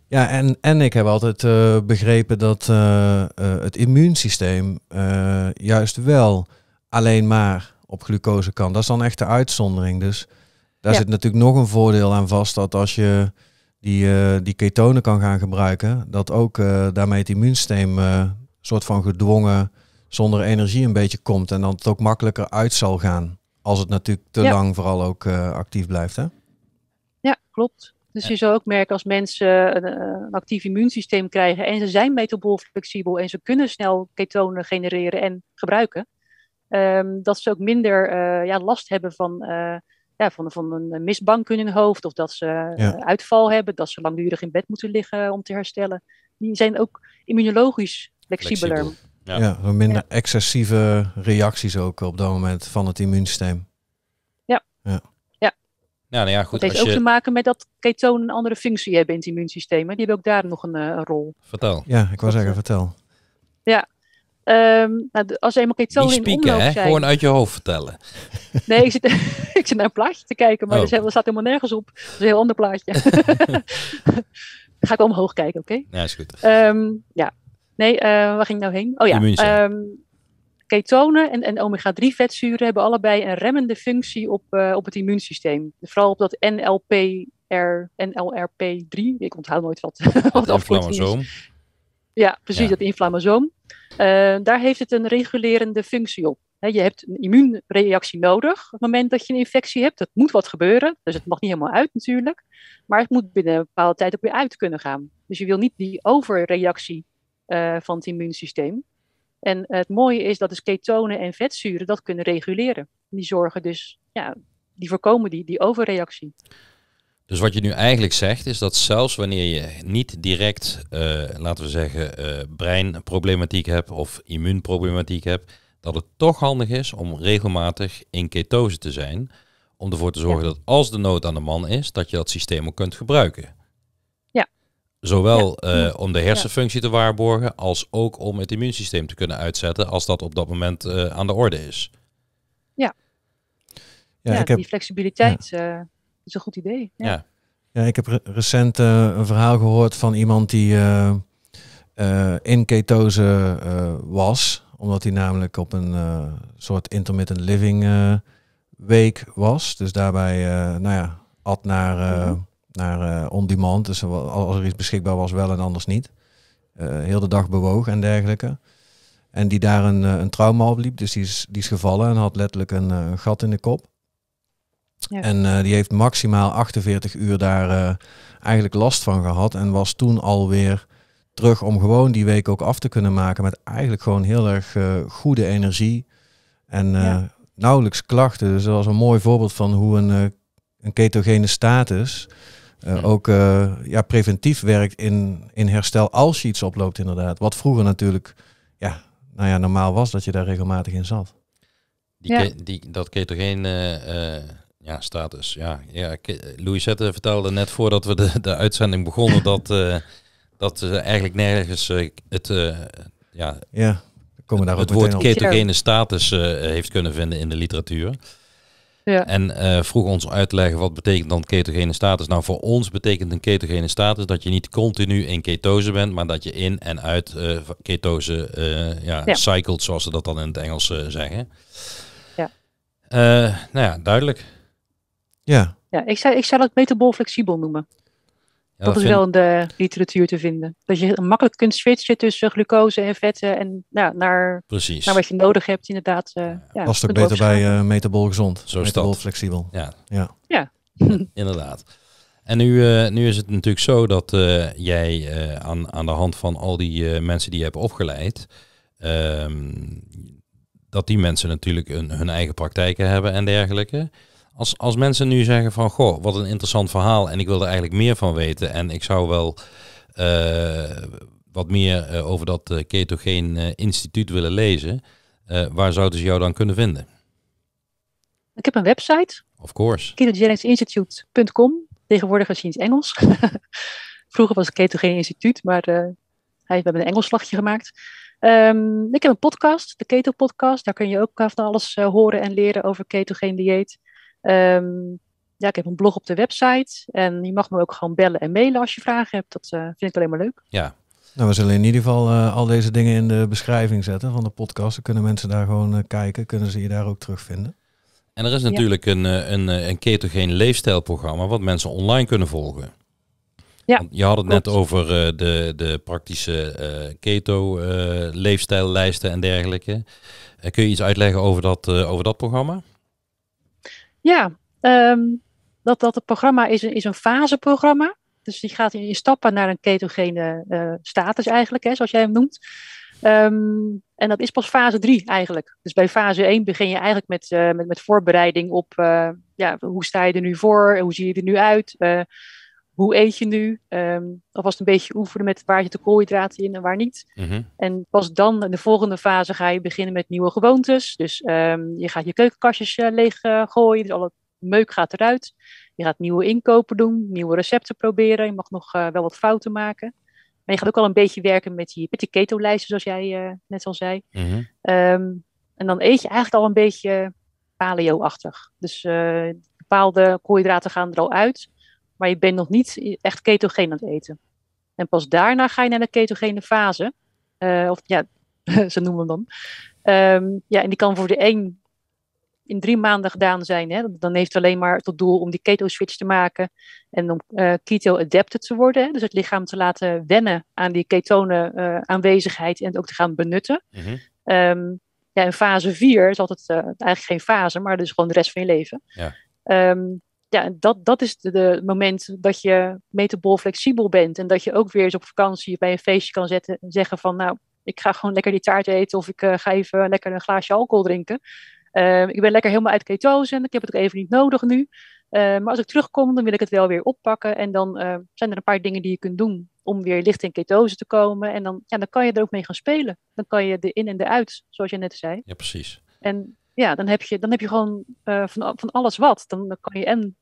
Ja, en, en ik heb altijd eh, begrepen dat eh, eh, het immuunsysteem eh, juist wel alleen maar op glucose kan. Dat is dan echt de uitzondering. Dus daar Ja. zit natuurlijk nog een voordeel aan vast dat als je die, eh, die ketonen kan gaan gebruiken, dat ook eh, daarmee het immuunsysteem eh soort van gedwongen zonder energie een beetje komt en dan het ook makkelijker uit zal gaan. Als het natuurlijk te Ja. lang vooral ook eh, actief blijft. Hè? Ja, klopt. Dus je zou ook merken als mensen een, eh, een actief immuunsysteem krijgen en ze zijn metabool flexibel en ze kunnen snel ketonen genereren en gebruiken, ehm, dat ze ook minder eh, ja, last hebben van, eh, ja, van, van een mistbank in hun hoofd of dat ze Ja. uitval hebben, dat ze langdurig in bed moeten liggen om te herstellen. Die zijn ook immunologisch flexibeler. Flexibel. Ja. Ja, zo minder excessieve reacties ook op dat moment van het immuunsysteem. Ja, nou ja, Het goed. heeft Als ook te maken met dat ketonen een andere functie hebben in het immuunsysteem. hè. Die hebben ook daar nog een, eh, een rol. vertel. Ja, ik wou zeggen, vertel. Ehm, nou, als er eenmaal Niet ketonen in spieken, omloop hè? zijn. Gewoon uit je hoofd vertellen. Nee, ik zit, ik zit naar een plaatje te kijken, maar Oh. er staat- helemaal nergens op. Dat is een heel ander plaatje. Ga ik omhoog kijken, oké? Ja, is goed. Ehm, ja. Nee, eh, waar ging ik nou heen? Oh ja. Immuuncellen. Ketonen en, en omega-3 vetzuren hebben allebei een remmende functie op, eh, op het immuunsysteem. Vooral op dat NLPR, NLRP3. Ik onthoud nooit wat. wat is. Inflammasoom. Ja, precies, Ja. dat inflammasoom. Eh, daar heeft het een regulerende functie op. Je hebt een immuunreactie nodig op het moment dat je een infectie hebt. Dat moet wat gebeuren, dus het mag niet helemaal uit natuurlijk. Maar het moet binnen een bepaalde tijd ook weer uit kunnen gaan. Dus je wil niet die overreactie eh, van het immuunsysteem. En het mooie is dat dus ketonen en vetzuren dat kunnen reguleren. Die zorgen dus, ja, die voorkomen die, die overreactie. Dus wat je nu eigenlijk zegt is dat zelfs wanneer je niet direct, eh, laten we zeggen, eh, breinproblematiek hebt of immuunproblematiek hebt, dat het toch handig is om regelmatig in ketose te zijn. om ervoor te zorgen dat als de nood aan de man is, dat je dat systeem ook kunt gebruiken. Ja. Zowel eh, om de hersenfunctie te waarborgen, als ook om het immuunsysteem te kunnen uitzetten als dat op dat moment eh, aan de orde is. Ja, Ja, ja, ik heb, die flexibiliteit eh, is een goed idee. Ja. Ja. ja, ik heb re- recent een verhaal gehoord van iemand die eh, eh, in ketose eh, was. Omdat hij namelijk op een eh, soort intermittent living eh, week was. Dus daarbij, eh, nou ja, at naar. Naar eh, on-demand. Dus als er iets beschikbaar was, wel en anders niet. Eh, heel de dag bewoog en dergelijke. En die daar een, eh, een trauma opliep. Dus die is, die is gevallen en had letterlijk een, een gat in de kop. Ja. En die heeft maximaal 48 uur daar eigenlijk last van gehad. En was toen alweer terug om gewoon die week ook af te kunnen maken. Met eigenlijk gewoon heel erg goede energie. En Ja. nauwelijks klachten. Dus dat was een mooi voorbeeld van hoe een, een ketogene status eh, ook eh, ja, preventief werkt in, in herstel als je iets oploopt inderdaad. Wat vroeger natuurlijk ja, nou ja, normaal was dat je daar regelmatig in zat. Die, Ja. ke- die, dat ketogene eh, ja, status. Ja, ja, ke- Louisette vertelde net voordat we de, de uitzending begonnen dat, eh, dat ze eigenlijk nergens het, eh, ja, Ja, we komen daar het woord ketogene status eh, heeft kunnen vinden in de literatuur. Ja. En eh, vroeg ons uitleggen wat betekent dan ketogene status. Nou, voor ons betekent een ketogene status dat je niet continu in ketose bent, maar dat je in en uit eh, ketose eh ja, Ja. cycelt, zoals ze dat dan in het Engels zeggen. Ja. Eh, nou ja, duidelijk. Ja, Ja, ik zou, ik zou dat metabol flexibel noemen. Dat is vind- wel in de literatuur te vinden. Dat je makkelijk kunt switchen tussen glucose en vetten en nou, naar, Precies. naar wat je nodig hebt, inderdaad. eh ja, was het ook beter bij overschakelen. eh metabol gezond. Zo is metabol dat. flexibel. Ja. Ja. Ja. Inderdaad. En nu, eh, nu is het natuurlijk zo dat eh, jij eh, aan, aan de hand van al die eh, mensen die je hebt opgeleid, ehm, dat die mensen natuurlijk een, hun eigen praktijken hebben en dergelijke. Als, als mensen nu zeggen van, goh, wat een interessant verhaal en ik wil er eigenlijk meer van weten en ik zou wel eh, wat meer eh, over dat eh, ketogeen eh, instituut willen lezen, waar zouden ze jou dan kunnen vinden? Ik heb een website, Of course. ketogenicsinstitute.com. Tegenwoordig is hij in het Engels. Vroeger was het Ketogene Instituut, maar hij, we hebben een Engels slagje gemaakt. Ehm, ik heb een podcast, de Keto Podcast. Daar kun je ook van alles horen en leren over ketogeen dieet. Ehm, ja, ik heb een blog op de website. En je mag me ook gewoon bellen en mailen als je vragen hebt. Dat eh, vind ik alleen maar leuk. Ja, Nou, we zullen in ieder geval eh, al deze dingen in de beschrijving zetten van de podcast. Dan kunnen mensen daar gewoon eh, kijken. Kunnen ze je daar ook terugvinden. En er is natuurlijk een, eh, een, eh, een ketogeen leefstijlprogramma wat mensen online kunnen volgen. Ja, Want je had het net over eh, de, de praktische eh, keto eh, leefstijllijsten en dergelijke. Kun je iets uitleggen over dat, eh, over dat programma? Ja, ehm, dat, dat het programma is een, is een faseprogramma. Dus die gaat in, stappen naar een ketogene eh, status eigenlijk, hè, zoals jij hem noemt. Ehm, en dat is pas fase 3 eigenlijk. Dus bij fase 1 begin je eigenlijk met, eh, met, met voorbereiding op eh, ja, hoe sta je er nu voor, hoe zie je er nu uit, hoe eet je nu. Ehm alvast een beetje oefenen met waar zit de koolhydraten in en waar niet. Mhm. En pas dan in de volgende fase ga je beginnen met nieuwe gewoontes. Dus ehm, je gaat je keukenkastjes eh, leeg gooien. Dus alle meuk gaat eruit. Je gaat nieuwe inkopen doen, nieuwe recepten proberen. Je mag nog eh, wel wat fouten maken. Maar je gaat ook al een beetje werken met die, met die keto-lijsten, zoals jij eh, net al zei. Mhm. Ehm, en dan eet je eigenlijk al een beetje paleo-achtig. Dus bepaalde koolhydraten gaan er al uit. Maar je bent nog niet echt ketogeen aan het eten. En pas daarna ga je naar de ketogene fase. Eh, of ja, ze noemen hem dan. Ehm, ja, en die kan voor de een in drie maanden gedaan zijn. Hè? Dan heeft het alleen maar tot doel om die keto-switch te maken. En om eh, keto-adapted te worden. Hè? Dus het lichaam te laten wennen aan die ketone eh, aanwezigheid. En het ook te gaan benutten. Ehm, ja, in fase 4 is altijd eigenlijk geen fase, maar dus gewoon de rest van je leven. Ja. Ehm, ja, dat, dat is het de, moment dat je metabol flexibel bent. En dat je ook weer eens op vakantie bij een feestje kan zetten, zeggen van nou, ik ga gewoon lekker die taart eten of ik eh, ga even lekker een glaasje alcohol drinken. Ehm, ik ben lekker helemaal uit ketose en ik heb het ook even niet nodig nu. Ehm, maar als ik terugkom, dan wil ik het wel weer oppakken. En dan eh, zijn er een paar dingen die je kunt doen om weer licht in ketose te komen. En dan, ja, dan kan je er ook mee gaan spelen. Dan kan je de in en de uit, zoals je net zei. Ja, precies. En ja, dan heb je, dan heb je gewoon uh, van, van alles wat. Dan, dan kan je en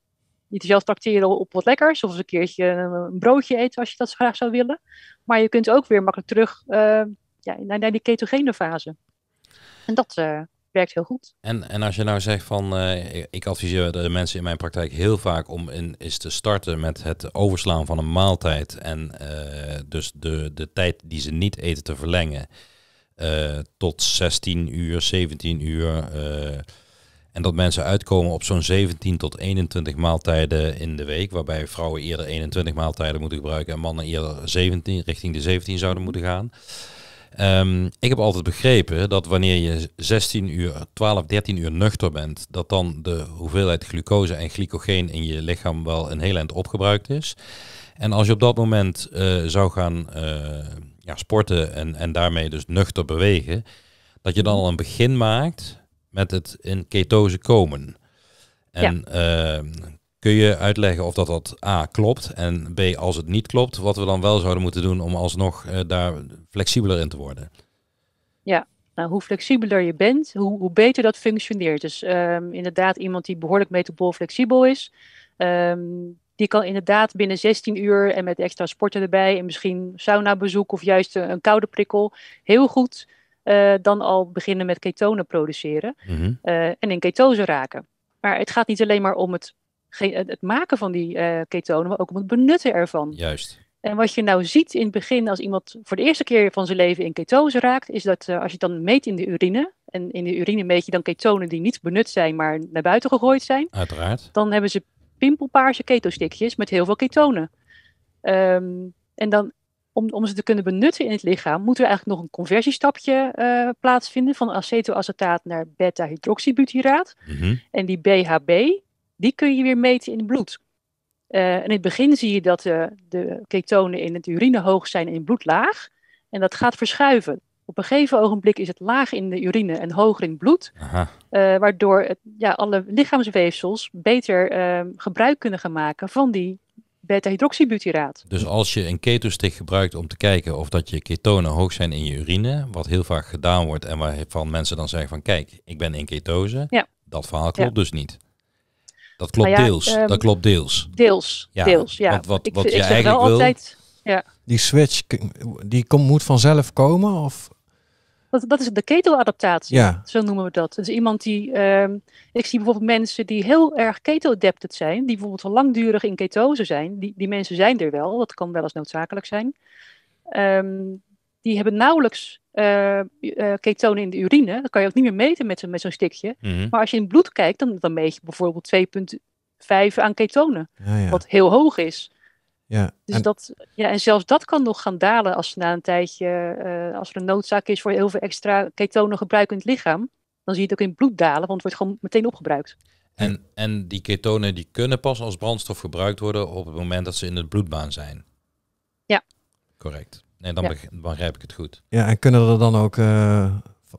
jezelf tracteren op wat lekkers, of eens een keertje een broodje eten als je dat graag zou willen. Maar je kunt ook weer makkelijk terug uh, ja, naar, naar, die ketogene fase. En dat uh, werkt heel goed. En, en als je nou zegt van, uh, ik adviseer de mensen in mijn praktijk heel vaak om in, is te starten met het overslaan van een maaltijd en dus de, de tijd die ze niet eten te verlengen. Tot 16 uur, 17 uur. En dat mensen uitkomen op zo'n 17 tot 21 maaltijden in de week. Waarbij vrouwen eerder 21 maaltijden moeten gebruiken en mannen eerder 17, richting de 17 zouden moeten gaan. Um, ik heb altijd begrepen dat wanneer je 16 uur, 12, 13 uur nuchter bent, dat dan de hoeveelheid glucose en glycogeen in je lichaam wel een heel eind opgebruikt is. En als je op dat moment uh, zou gaan ja, sporten en, en daarmee dus nuchter bewegen, dat je dan al een begin maakt met het in ketose komen. En ehm, kun je uitleggen of dat, dat A klopt en B als het niet klopt, wat we dan wel zouden moeten doen om alsnog uh, daar flexibeler in te worden? Ja, nou, hoe flexibeler je bent, hoe, hoe beter dat functioneert. Dus um, inderdaad, iemand die behoorlijk metabool flexibel is, um, die kan inderdaad binnen 16 uur en met extra sporten erbij en misschien sauna bezoek of juist een koude prikkel heel goed uh, dan al beginnen met ketonen produceren mm -hmm. uh, en in ketose raken. Maar het gaat niet alleen maar om het, het maken van die uh, ketonen, maar ook om het benutten ervan. Juist. En wat je nou ziet in het begin als iemand voor de eerste keer van zijn leven in ketose raakt, is dat als je het dan meet in de urine, en in de urine meet je dan ketonen die niet benut zijn, maar naar buiten gegooid zijn. Uiteraard. Dan hebben ze pimpelpaarse ketostikjes met heel veel ketonen. Um, en dan, om, om ze te kunnen benutten in het lichaam, moet er eigenlijk nog een conversiestapje uh, plaatsvinden van acetoacetaat naar beta-hydroxybutyraat. Mm -hmm. En die BHB, die kun je weer meten in het bloed. Uh, en in het begin zie je dat uh, de ketonen in het urine hoog zijn en in het bloed laag. En dat gaat verschuiven. Op een gegeven ogenblik is het laag in de urine en hoger in het bloed. Uh, waardoor het, ja, alle lichaamsweefsels beter gebruik kunnen gaan maken van die beta-hydroxybutyraat. Dus als je een ketostick gebruikt om te kijken of dat je ketonen hoog zijn in je urine, wat heel vaak gedaan wordt en waarvan mensen dan zeggen van kijk, ik ben in ketose, ja. dat verhaal klopt ja. dus niet. Dat klopt nou ja, deels. Um, dat klopt deels. Deels. Ja, deels. Ja. Want wat, wat ik je eigenlijk wel wil. altijd. Ja. Die switch, die kom, moet vanzelf komen? Of? Dat, dat is de keto-adaptatie, Ja. zo noemen we dat. Dus iemand die, ehm, ik zie bijvoorbeeld mensen die heel erg keto-adapted zijn, die bijvoorbeeld al langdurig in ketose zijn, die, die mensen zijn er wel, dat kan wel eens noodzakelijk zijn. Ehm, die hebben nauwelijks eh, eh, ketonen in de urine, dat kan je ook niet meer meten met, met zo'n stickje. Mhm. Maar als je in het bloed kijkt, dan, dan meet je bijvoorbeeld 2,5 aan ketonen, Ja, ja. wat heel hoog is. Ja. Dus En- dat, ja, en zelfs dat kan nog gaan dalen als na een tijdje, eh, als er een noodzaak is voor heel veel extra ketonen gebruik in het lichaam. Dan zie je het ook in het bloed dalen, want het wordt gewoon meteen opgebruikt. En, en die ketonen die kunnen pas als brandstof gebruikt worden op het moment dat ze in de bloedbaan zijn. Ja. Correct. Nee, dan Ja. begrijp ik het goed. Ja, en kunnen er dan ook, eh,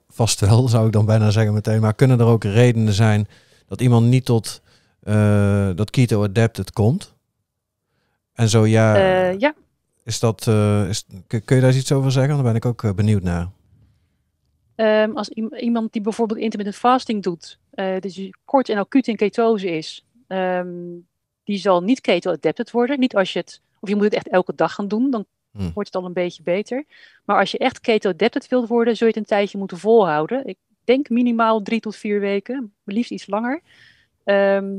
vast wel zou ik dan bijna zeggen meteen, maar kunnen er ook redenen zijn dat iemand niet tot eh, dat keto adapted komt? En zo ja, Eh, ja, is dat, eh, is, kun je daar eens iets over zeggen? Daar ben ik ook eh, benieuwd naar. ehm, als iem- iemand die bijvoorbeeld intermittent fasting doet, dus kort en acuut in ketose is, ehm, die zal niet keto-adapted worden. Niet als je het, of je moet het echt elke dag gaan doen, dan Hm. wordt het al een beetje beter. Maar als je echt keto-adapted wilt worden, zul je het een tijdje moeten volhouden. Ik denk minimaal drie tot vier weken, liefst iets langer. Ehm,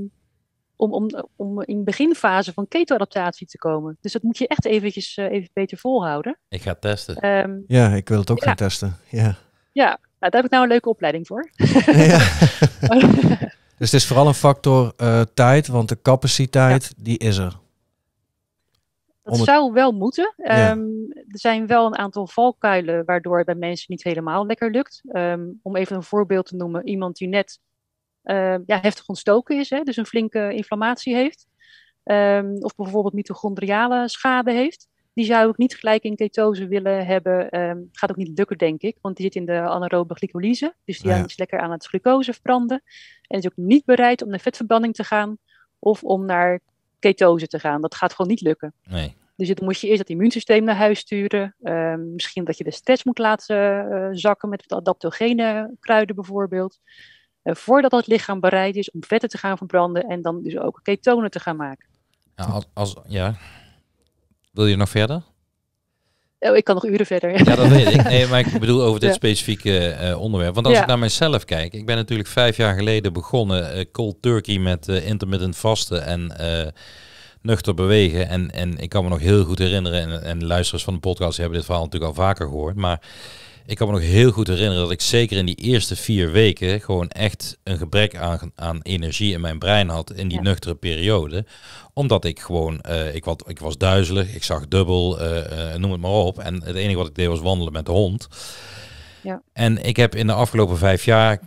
om, om, om in de beginfase van keto-adaptatie te komen. Dus dat moet je echt eventjes eh, even beter volhouden. Ik ga testen. Ehm, Ja, ik wil het ook Ja. gaan testen. Ja. ja, nou, daar heb ik nou een leuke opleiding voor. ja. Dus het is vooral een factor eh, tijd, want de capaciteit die is er. Dat zou wel moeten. Ja. Ehm, er zijn wel een aantal valkuilen waardoor het bij mensen niet helemaal lekker lukt. Ehm, om even een voorbeeld te noemen. Iemand die net ehm, ja, heftig ontstoken is, hè, dus een flinke inflammatie heeft. Ehm, of bijvoorbeeld mitochondriale schade heeft. Die zou ik niet gelijk in ketose willen hebben. Ehm, gaat ook niet lukken, denk ik. Want die zit in de anaerobe glycolyse. Dus die Ah, ja. is lekker aan het glucose verbranden. En is ook niet bereid om naar vetverbranding te gaan. Of om naar ketose te gaan. Dat gaat gewoon niet lukken. Nee. Dus dan moet je eerst het immuunsysteem naar huis sturen. Misschien dat je de stress moet laten eh, zakken met adaptogene kruiden bijvoorbeeld. Uh, voordat het lichaam bereid is om vetten te gaan verbranden en dan dus ook ketonen te gaan maken. Ja, als, als, ja. Wil je nog verder? Oh, ik kan nog uren verder. Ja, dat weet ik. Nee, maar ik bedoel over dit specifieke uh, onderwerp. Want als ik naar mezelf kijk, ik ben natuurlijk vijf jaar geleden begonnen uh, cold turkey met uh, intermittent vasten en nuchter bewegen. En, en ik kan me nog heel goed herinneren, en, en luisteraars van de podcast hebben dit verhaal natuurlijk al vaker gehoord, maar ik kan me nog heel goed herinneren dat ik zeker in die eerste vier weken gewoon echt een gebrek aan, aan energie in mijn brein had in die nuchtere periode. Omdat ik gewoon, uh, ik, wat, ik was duizelig, ik zag dubbel, uh, uh, noem het maar op. En het enige wat ik deed was wandelen met de hond. Ja. En ik heb in de afgelopen vijf jaar,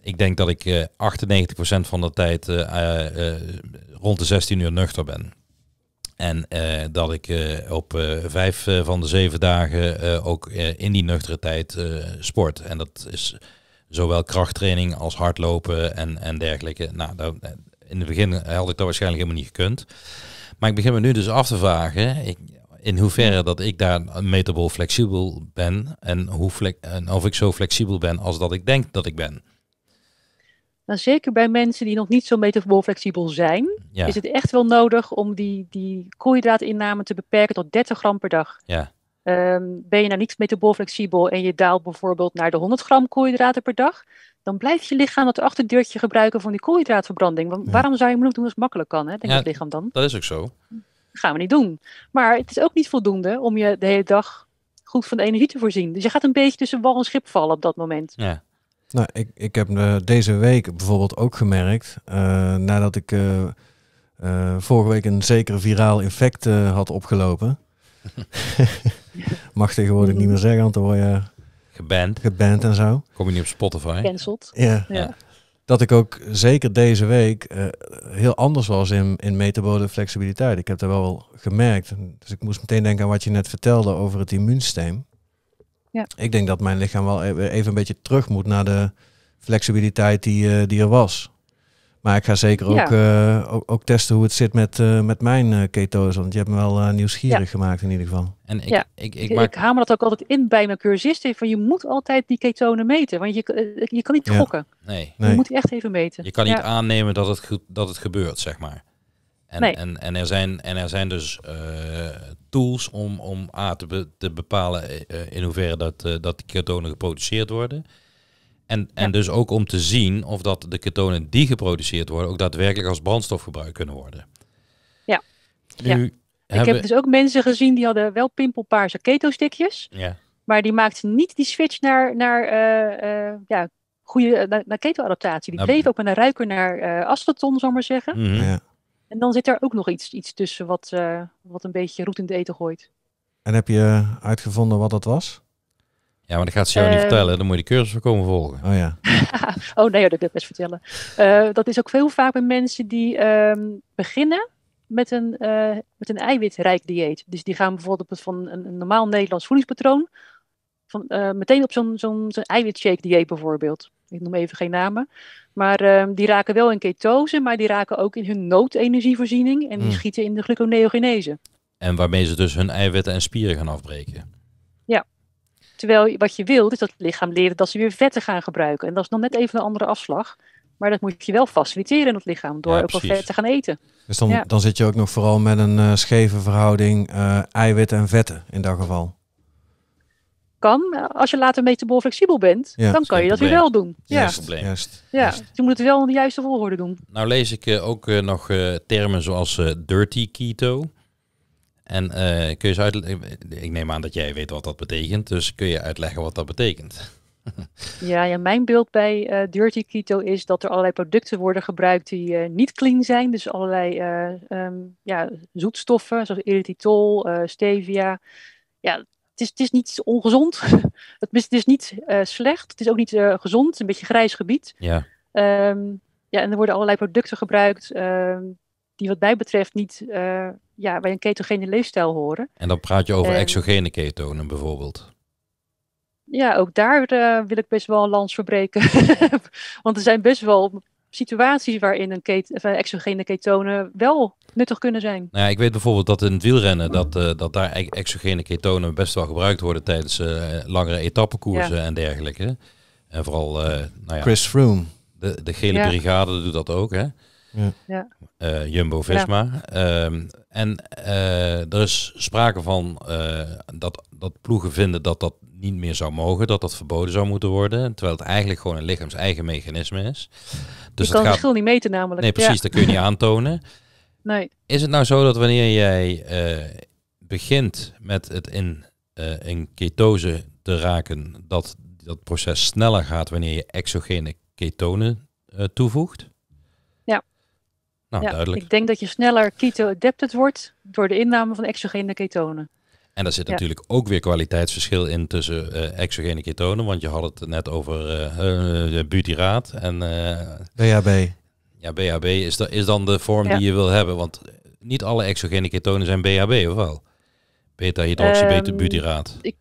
ik denk dat ik uh, 98% van de tijd rond de 16 uur nuchter ben. En uh, dat ik uh, op uh, vijf van de zeven dagen ook in die nuchtere tijd sport. En dat is zowel krachttraining als hardlopen en, en dergelijke. Nou, in het begin had ik dat waarschijnlijk helemaal niet gekund. Maar ik begin me nu dus af te vragen in hoeverre dat ik daar metabol flexibel ben en, hoe en of ik zo flexibel ben als dat ik denk dat ik ben. Nou, zeker bij mensen die nog niet zo metabolflexibel zijn, is het echt wel nodig om die, die koolhydraatinname te beperken tot 30 gram per dag. Ja. Um, ben je nou niet metabolflexibel en je daalt bijvoorbeeld naar de 100 gram koolhydraten per dag, dan blijft je lichaam het achterdeurtje gebruiken van die koolhydraatverbranding. Want waarom zou je moeilijk doen als het makkelijk kan, hè? denkt ja, het lichaam dan? Dat is ook zo. Dat gaan we niet doen. Maar het is ook niet voldoende om je de hele dag goed van de energie te voorzien. Dus je gaat een beetje tussen wal en schip vallen op dat moment. Ja. Nou, ik, ik heb uh, deze week bijvoorbeeld ook gemerkt, uh, nadat ik uh, vorige week een zeker viraal infect had opgelopen. Mag tegenwoordig niet meer zeggen, want dan word je geband. geband en zo. Kom je niet op Spotify? Cancelled. Ja. ja. Dat ik ook zeker deze week heel anders was in, in metabole flexibiliteit. Ik heb dat wel gemerkt. Dus ik moest meteen denken aan wat je net vertelde over het immuunsysteem. Ja. Ik denk dat mijn lichaam wel e-, even een beetje terug moet naar de flexibiliteit die, uh, die er was. Maar ik ga zeker ook, uh, ook, ook, testen hoe het zit met, uh, met mijn ketose. Want je hebt me wel nieuwsgierig ja. gemaakt in ieder geval. En ik, ja. ik, ik, ik, hamer dat ook altijd in bij mijn cursisten. Van je moet altijd die ketonen meten. Want je, je kan niet gokken. Nee. Je moet echt even meten. Je kan niet aannemen dat het, dat het gebeurt, zeg maar. En, nee. en, en, er zijn, en er zijn dus uh, tools om, om A, te, be, te bepalen uh, in hoeverre dat, uh, dat die ketonen geproduceerd worden. En, en ja. dus ook om te zien of dat de ketonen die geproduceerd worden ook daadwerkelijk als brandstof gebruikt kunnen worden. Ja. Nu ja. Ik heb dus ook mensen gezien die hadden wel pimpelpaarse keto-stickjes. Ja. Maar die maakten niet die switch naar, naar ja, goede naar, naar keto-adaptatie. Die nou, bleven ook met een ruiker naar aceton, zal maar zeggen. -hmm. ja. En dan zit er ook nog iets, iets tussen wat, uh, wat een beetje roet in de eten gooit. En heb je uitgevonden wat dat was? Ja, maar dat gaat ze jou uh, niet vertellen. Dan moet je die cursus voor komen volgen. Oh ja. oh nee, dat wil ik best vertellen. Uh, dat is ook veel vaak bij mensen die um, beginnen met een, met een eiwitrijk dieet. Dus die gaan bijvoorbeeld van een, een normaal Nederlands voedingspatroon van, meteen op zo'n zo'n zo eiwitshake dieet bijvoorbeeld. Ik noem even geen namen. Maar uh, die raken wel in ketose, maar die raken ook in hun noodenergievoorziening en die mm. schieten in de gluconeogenese. En waarmee ze dus hun eiwitten en spieren gaan afbreken. Ja. Terwijl wat je wilt is dat het lichaam leren dat ze weer vetten gaan gebruiken. En dat is nog net even een andere afslag. Maar dat moet je wel faciliteren in het lichaam door ja, ook wel vet te gaan eten. Dus dan, ja. dan zit je ook nog vooral met een uh, scheve verhouding uh, eiwitten en vetten in dat geval kan. Als je later metabol flexibel bent, ja, dan kan je dat weer wel doen. Ja, juist, ja. Juist. je moet het wel in de juiste volgorde doen. Nou lees ik uh, ook uh, nog uh, termen zoals dirty keto. En kun je eens uitleggen, ik neem aan dat jij weet wat dat betekent, dus kun je uitleggen wat dat betekent? ja, ja, mijn beeld bij dirty keto is dat er allerlei producten worden gebruikt die niet clean zijn. Dus allerlei um, ja, zoetstoffen zoals erythritol, stevia. Ja, het is, het is niet ongezond. het, is, het is niet uh, slecht. Het is ook niet uh, gezond. Het is een beetje grijs gebied. Ja. Um, ja, en er worden allerlei producten gebruikt um, die wat mij betreft niet uh, ja, bij een ketogene leefstijl horen. En dan praat je over um, exogene ketonen bijvoorbeeld. Ja, ook daar wil ik best wel een lans verbreken. Want er zijn best wel situaties waarin een ket exogene ketonen wel nuttig kunnen zijn. Nou ja, ik weet bijvoorbeeld dat in het wielrennen dat, uh, dat daar e-, exogene ketonen best wel gebruikt worden tijdens uh, langere etappekoersen ja. en dergelijke. En vooral, uh, nou ja, Chris Froome. De, de gele Ja. brigade doet dat ook, hè? Ja. Ja. Eh, Jumbo-Visma. Ehm, en eh, er is sprake van eh, dat, dat ploegen vinden dat dat niet meer zou mogen, dat dat verboden zou moeten worden, terwijl het eigenlijk gewoon een lichaams-eigen mechanisme is. Dus je het kan het gaat... verschil niet meten namelijk. Nee, precies, dat kun je niet aantonen. Nee. Is het nou zo dat wanneer jij eh, begint met het in, eh, in ketose te raken, dat dat proces sneller gaat wanneer je exogene ketonen eh, toevoegt? Nou, ja, duidelijk. Ik denk dat je sneller keto-adapted wordt door de inname van exogene ketonen. En daar zit Ja. natuurlijk ook weer kwaliteitsverschil in tussen eh, exogene ketonen, want je had het net over eh eh, butyraat en eh, BHB. ja, BHB is, da- is dan de vorm Ja. die je wil hebben, want niet alle exogene ketonen zijn BHB, of wel? Beta-hydroxybutyraat. Ik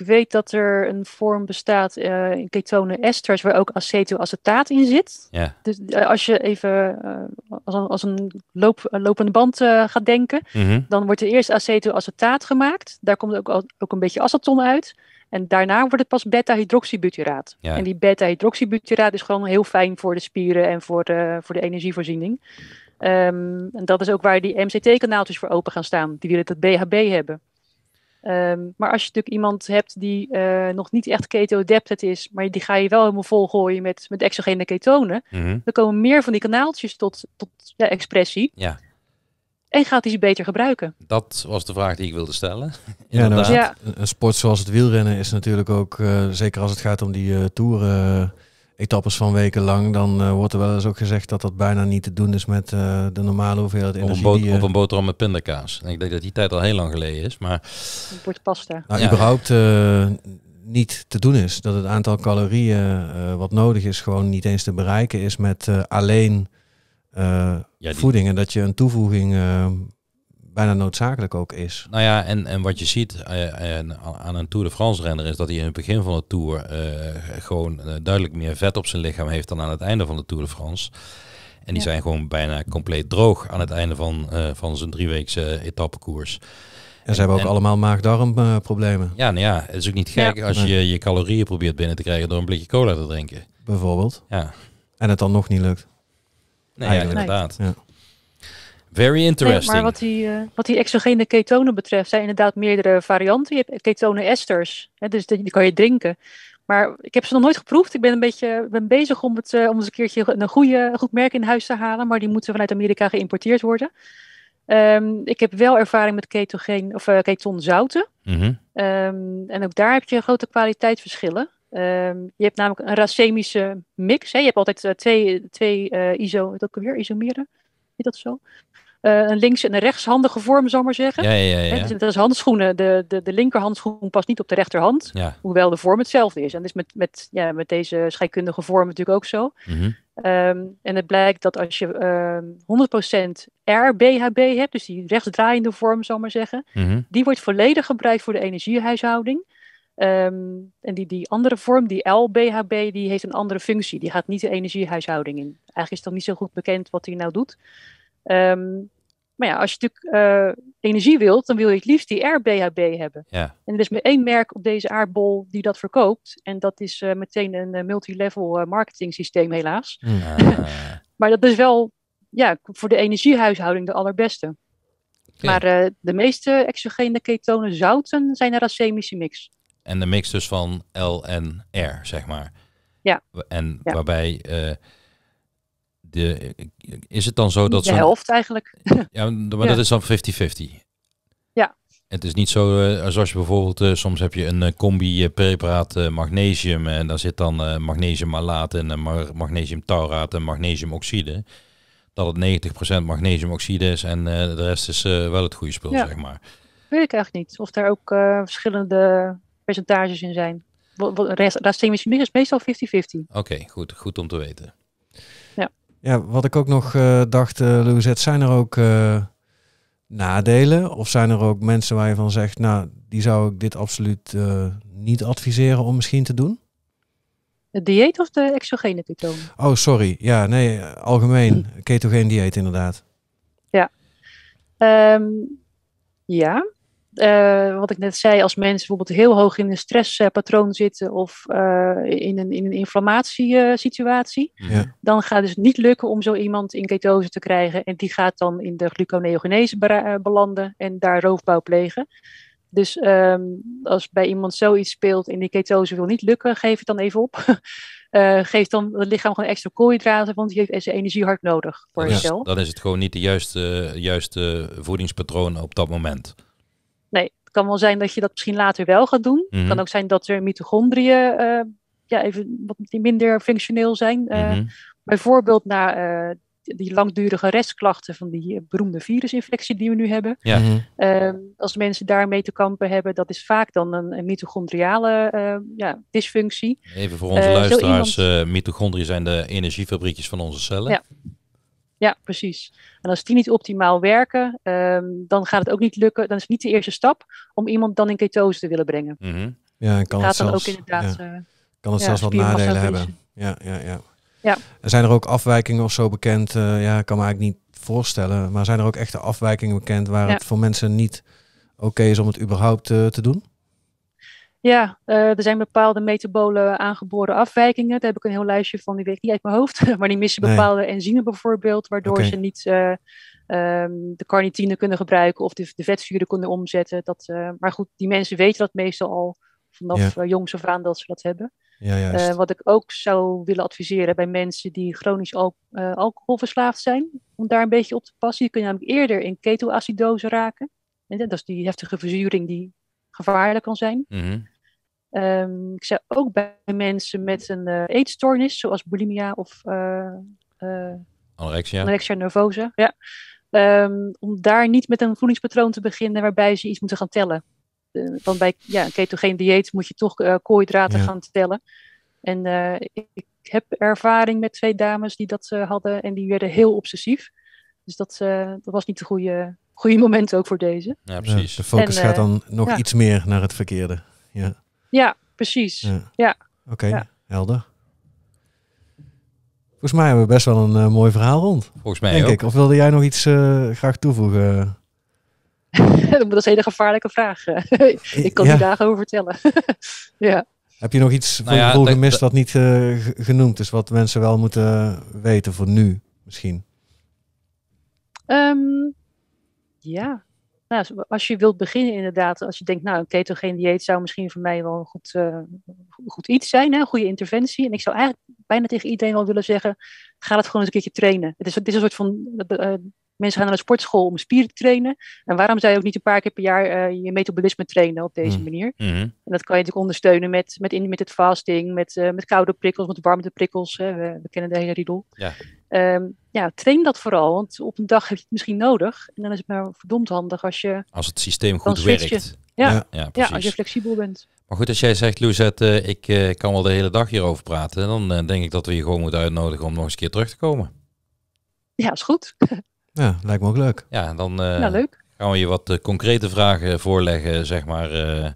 weet dat er een vorm bestaat eh, in ketonen esters waar ook acetoacetaat in zit. ja. Dus eh, als je even eh, als een, als een, loop, lopende band gaat denken, Mhm. dan wordt er eerst acetoacetaat gemaakt. Daar komt ook, ook een beetje aceton uit. En daarna wordt het pas beta-hydroxybutyraat. Ja. En die beta-hydroxybutyraat is gewoon heel fijn voor de spieren en voor de, voor de energievoorziening. Ehm, en dat is ook waar die MCT-kanaaltjes voor open gaan staan. Die willen het BHB hebben. Ehm, maar als je natuurlijk iemand hebt die eh, nog niet echt keto-adapted is, maar die ga je wel helemaal volgooien met, met exogene ketonen, Mhm. dan komen meer van die kanaaltjes tot, tot ja, expressie Ja, en gaat hij ze beter gebruiken. dat was de vraag die ik wilde stellen. Ja, nou, Inderdaad. Ja. Een- sport zoals het wielrennen is natuurlijk ook, eh, zeker als het gaat om die eh tour eh, etappes van weken lang, dan eh, wordt er wel eens ook gezegd dat dat bijna niet te doen is met eh, de normale hoeveelheid Op een, energie. boot, die je- op een boterham met pindakaas. En ik denk dat die tijd al heel lang geleden is. Maar Het wordt pasta. nou, Ja. überhaupt eh, niet te doen is. Dat het aantal calorieën eh, wat nodig is gewoon niet eens te bereiken is met eh, alleen eh, ja, die, voeding. En dat je een toevoeging bijna noodzakelijk ook is. nou ja, en, en wat je ziet eh, en aan een Tour de France renner is dat hij in het begin van de Tour eh, gewoon eh, duidelijk meer vet op zijn lichaam heeft dan aan het einde van de Tour de France. En die Ja. zijn gewoon bijna compleet droog aan het einde van, eh, van zijn drieweekse etappekoers. En ze hebben ook En- allemaal maag-darm eh, problemen, Ja, nou ja, het is ook niet gek Ja. als je je calorieën probeert binnen te krijgen door een blikje cola te drinken. bijvoorbeeld. Ja, En het dan nog niet lukt. nee, ja, inderdaad. Ja. Very Nee, interesting. maar wat die, eh, wat die exogene ketonen betreft, zijn inderdaad meerdere varianten. Je hebt ketonen esters, hè, dus die, die kan je drinken. Maar ik heb ze nog nooit geproefd. Ik ben een beetje ben bezig om, het, eh, om eens een keertje een goede, goed merk in huis te halen. Maar die moeten vanuit Amerika geïmporteerd worden. Ehm, ik heb wel ervaring met ketogeen, of, eh, ketonzouten. Mhm. Ehm, en ook daar heb je grote kwaliteitsverschillen. Ehm, je hebt namelijk een racemische mix. Hè? Je hebt altijd twee, twee iso, wat ook weer, isomeren. Heet dat zo? Eh, een links- en een rechtshandige vorm, zal ik maar zeggen. Ja, ja, ja. Dus dat is handschoenen. De, de, de linkerhandschoen past niet op de rechterhand. ja. Hoewel de vorm hetzelfde is. En dat is met, met, ja, met deze scheikundige vorm natuurlijk ook zo. Mhm. Ehm, en het blijkt dat als je ehm 100% RBHB hebt, dus die rechtsdraaiende vorm, zal ik maar zeggen, Mhm. die wordt volledig gebruikt voor de energiehuishouding. Ehm, en die, die andere vorm, die LBHB, die heeft een andere functie. Die gaat niet de energiehuishouding in. Eigenlijk is het dan niet zo goed bekend wat die nou doet. Ehm, maar ja, als je natuurlijk eh, energie wilt, dan wil je het liefst die RBHB hebben. Ja. En er is maar één merk op deze aardbol die dat verkoopt. En dat is eh, meteen een eh, multilevel eh, marketing systeem helaas. Hm. Ah, Maar dat is wel ja, voor de energiehuishouding de allerbeste. Maar eh, de meeste exogene ketonen zouten zijn een racemische mix. En de mix dus van L en R, zeg maar. Ja. En Ja. waarbij eh, de, is het dan zo dat de zo'n helft eigenlijk. Ja, maar Ja. dat is dan 50-50. Ja. Het is niet zo eh, zoals je bijvoorbeeld, eh, soms heb je een eh, combi eh, preparaat eh, magnesium en daar zit dan eh magnesiummalaat en eh, ma- magnesiumtauraat en magnesiumoxide. Dat het 90% magnesiumoxide is en eh, de rest is eh, wel het goede spul, Ja. zeg maar. Weet ik eigenlijk niet. Of daar ook eh, verschillende percentages in zijn. Mix is meestal 50-50. Oké, goed, goed om te weten. Ja, wat ik ook nog eh, dacht, Louisette, zijn er ook eh, nadelen? Of zijn er ook mensen waar je van zegt, nou, die zou ik dit absoluut niet adviseren om misschien te doen? Het dieet of de exogene ketonen? Oh, sorry. Ja, nee, algemeen. Ketogeen dieet inderdaad. Ehm, ja, eh, wat ik net zei, als mensen bijvoorbeeld heel hoog in een stresspatroon zitten of uh, in een, in een inflammatiesituatie, Ja. dan gaat het dus niet lukken om zo iemand in ketose te krijgen. En die gaat dan in de gluconeogenese eh, belanden en daar roofbouw plegen. Dus ehm, als bij iemand zoiets speelt en die ketose wil niet lukken, geef het dan even op. Eh, geef dan het lichaam gewoon extra koolhydraten, want die heeft zijn energie hard nodig voor Dan is, herstel. dan is het gewoon niet de juiste, juiste voedingspatroon op dat moment. Het kan wel zijn dat je dat misschien later wel gaat doen. Het Mhm. kan ook zijn dat er mitochondriën eh, ja, even wat minder functioneel zijn. Eh, Mhm. Bijvoorbeeld na eh, die langdurige restklachten van die beroemde virusinfectie die we nu hebben. Ja. Mhm. Ehm, als mensen daarmee te kampen hebben, dat is vaak dan een, een mitochondriale eh, ja, dysfunctie. Even voor onze luisteraars, iemand- eh mitochondriën zijn de energiefabriekjes van onze cellen. Ja. Ja, precies. En als die niet optimaal werken, ehm, dan gaat het ook niet lukken. Dan is het niet de eerste stap om iemand dan in ketose te willen brengen. Mhm. Ja, en kan het dan zelfs, ook inderdaad. ja, eh, kan het ja, zelfs wat nadelen hebben. Ja, ja, ja. Ja. En zijn er ook afwijkingen of zo bekend? eh, ja, ik kan me eigenlijk niet voorstellen. Maar zijn er ook echte afwijkingen bekend waar Ja. het voor mensen niet oké is om het überhaupt eh, te doen? Ja, eh, er zijn bepaalde metabole aangeboren afwijkingen. Daar heb ik een heel lijstje van, die weet ik niet uit mijn hoofd. maar die missen Nee. bepaalde enzymen bijvoorbeeld, waardoor ze niet eh, ehm, de carnitine kunnen gebruiken of de, de vetzuren kunnen omzetten. Dat, eh, maar goed, die mensen weten dat meestal al vanaf jongs af aan dat ze dat hebben. Ja, wat ik ook zou willen adviseren bij mensen die chronisch al, alcoholverslaafd zijn, om daar een beetje op te passen. Je kunt namelijk eerder in ketoacidose raken. En dat is die heftige verzuring die gevaarlijk kan zijn. Mhm. Ehm, ik zou ook bij mensen met een eh, eetstoornis, zoals bulimia of eh, Anorexia. anorexia nervosa, ja. Ehm, om daar niet met een voedingspatroon te beginnen waarbij ze iets moeten gaan tellen. Want bij ja, een ketogeen dieet moet je toch koolhydraten Ja. gaan tellen. En ik, heb ervaring met twee dames die dat hadden en die werden heel obsessief. Dus dat, dat was niet de goede, goede moment ook voor deze. Ja, Ja, precies. de focus En, gaat eh, dan nog ja. iets meer naar het verkeerde. Ja, Ja, precies. ja. Ja. Oké, Ja. helder. Volgens mij hebben we best wel een eh, mooi verhaal rond, Volgens mij denk ook. ik. Of wilde jij nog iets eh, graag toevoegen? dat is een hele gevaarlijke vraag. ik kan Ja. die dagen over vertellen. ja. Heb je nog iets van Nou ja, gevoel dat- gemist wat niet eh, genoemd is, wat mensen wel moeten weten voor nu misschien? Ehm, ja, nou, als je wilt beginnen inderdaad, als je denkt, nou, een ketogeen dieet zou misschien voor mij wel een goed, eh, goed iets zijn, hè, een goede interventie. En ik zou eigenlijk bijna tegen iedereen wel willen zeggen, ga het gewoon eens een keertje trainen. Het is, het is een soort van, eh, eh, mensen gaan naar de sportschool om spieren te trainen. En waarom zou je ook niet een paar keer per jaar je metabolisme trainen op deze Hmm. manier? Mhm. En dat kan je natuurlijk ondersteunen met, met intermittent fasting, met, met koude prikkels, met warmteprikkels. Hè. We, we kennen de hele riedel. Ja. Ehm, ja, train dat vooral, want op een dag heb je het misschien nodig. En dan is het maar verdomd handig als je, Als het systeem goed werkt. Ja. Ja. ja, als je flexibel bent. Maar goed, als jij zegt, Louzet, eh, ik eh, kan wel de hele dag hierover praten, dan eh, denk ik dat we je gewoon moeten uitnodigen om nog eens een keer terug te komen. Ja, is goed. Ja, lijkt me ook leuk. Ja, dan eh, nou, leuk. gaan we je wat concrete vragen voorleggen, zeg maar. eh,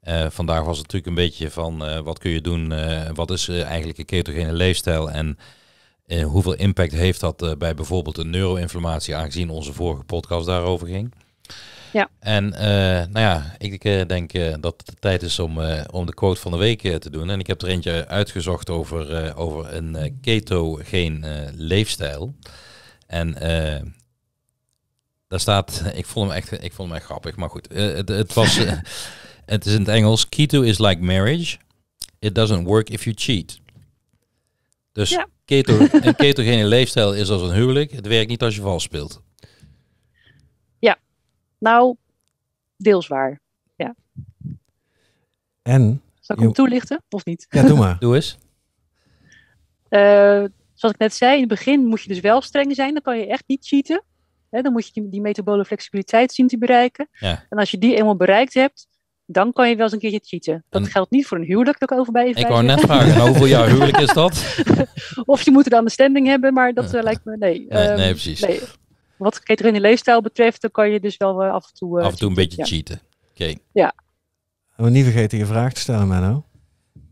eh, vandaag was het natuurlijk een beetje van eh, wat kun je doen, eh, wat is eigenlijk een ketogene leefstijl en eh, hoeveel impact heeft dat eh, bij bijvoorbeeld een neuroinflammatie, aangezien onze vorige podcast daarover ging. Ja. En eh, nou ja, ik eh, denk dat het de tijd is om, om de quote van de week te doen. En ik heb er eentje uitgezocht over, over een ketogeen leefstijl. En daar staat, ik vond hem echt, ik vond hem echt grappig, maar goed. het, het was, het is in het Engels, keto is like marriage. It doesn't work if you cheat. Dus Ja. keto, een ketogene leefstijl is als een huwelijk. Het werkt niet als je vals speelt. Nou, deels waar. En, Zal ik hem toelichten of niet? ja, doe maar. Doe eens. Eh, zoals ik net zei, in het begin moet je dus wel streng zijn. Dan kan je echt niet cheaten. Hè, dan moet je die, die metabole flexibiliteit zien te bereiken. Ja. En als je die eenmaal bereikt hebt, dan kan je wel eens een keertje cheaten. Dat En- geldt niet voor een huwelijk, dat ik over bij je Ik wou net vragen, nou, hoeveel jaar huwelijk is dat? Of je moet er dan de standing hebben, maar dat eh, lijkt me, nee. Nee, Ehm, nee, precies. nee. Wat ketogene leefstijl betreft, dan kan je dus wel eh, af en toe... eh, Af en toe een cheaten, beetje ja. cheaten. Oké. En we niet vergeten je vraag te stellen, Menno.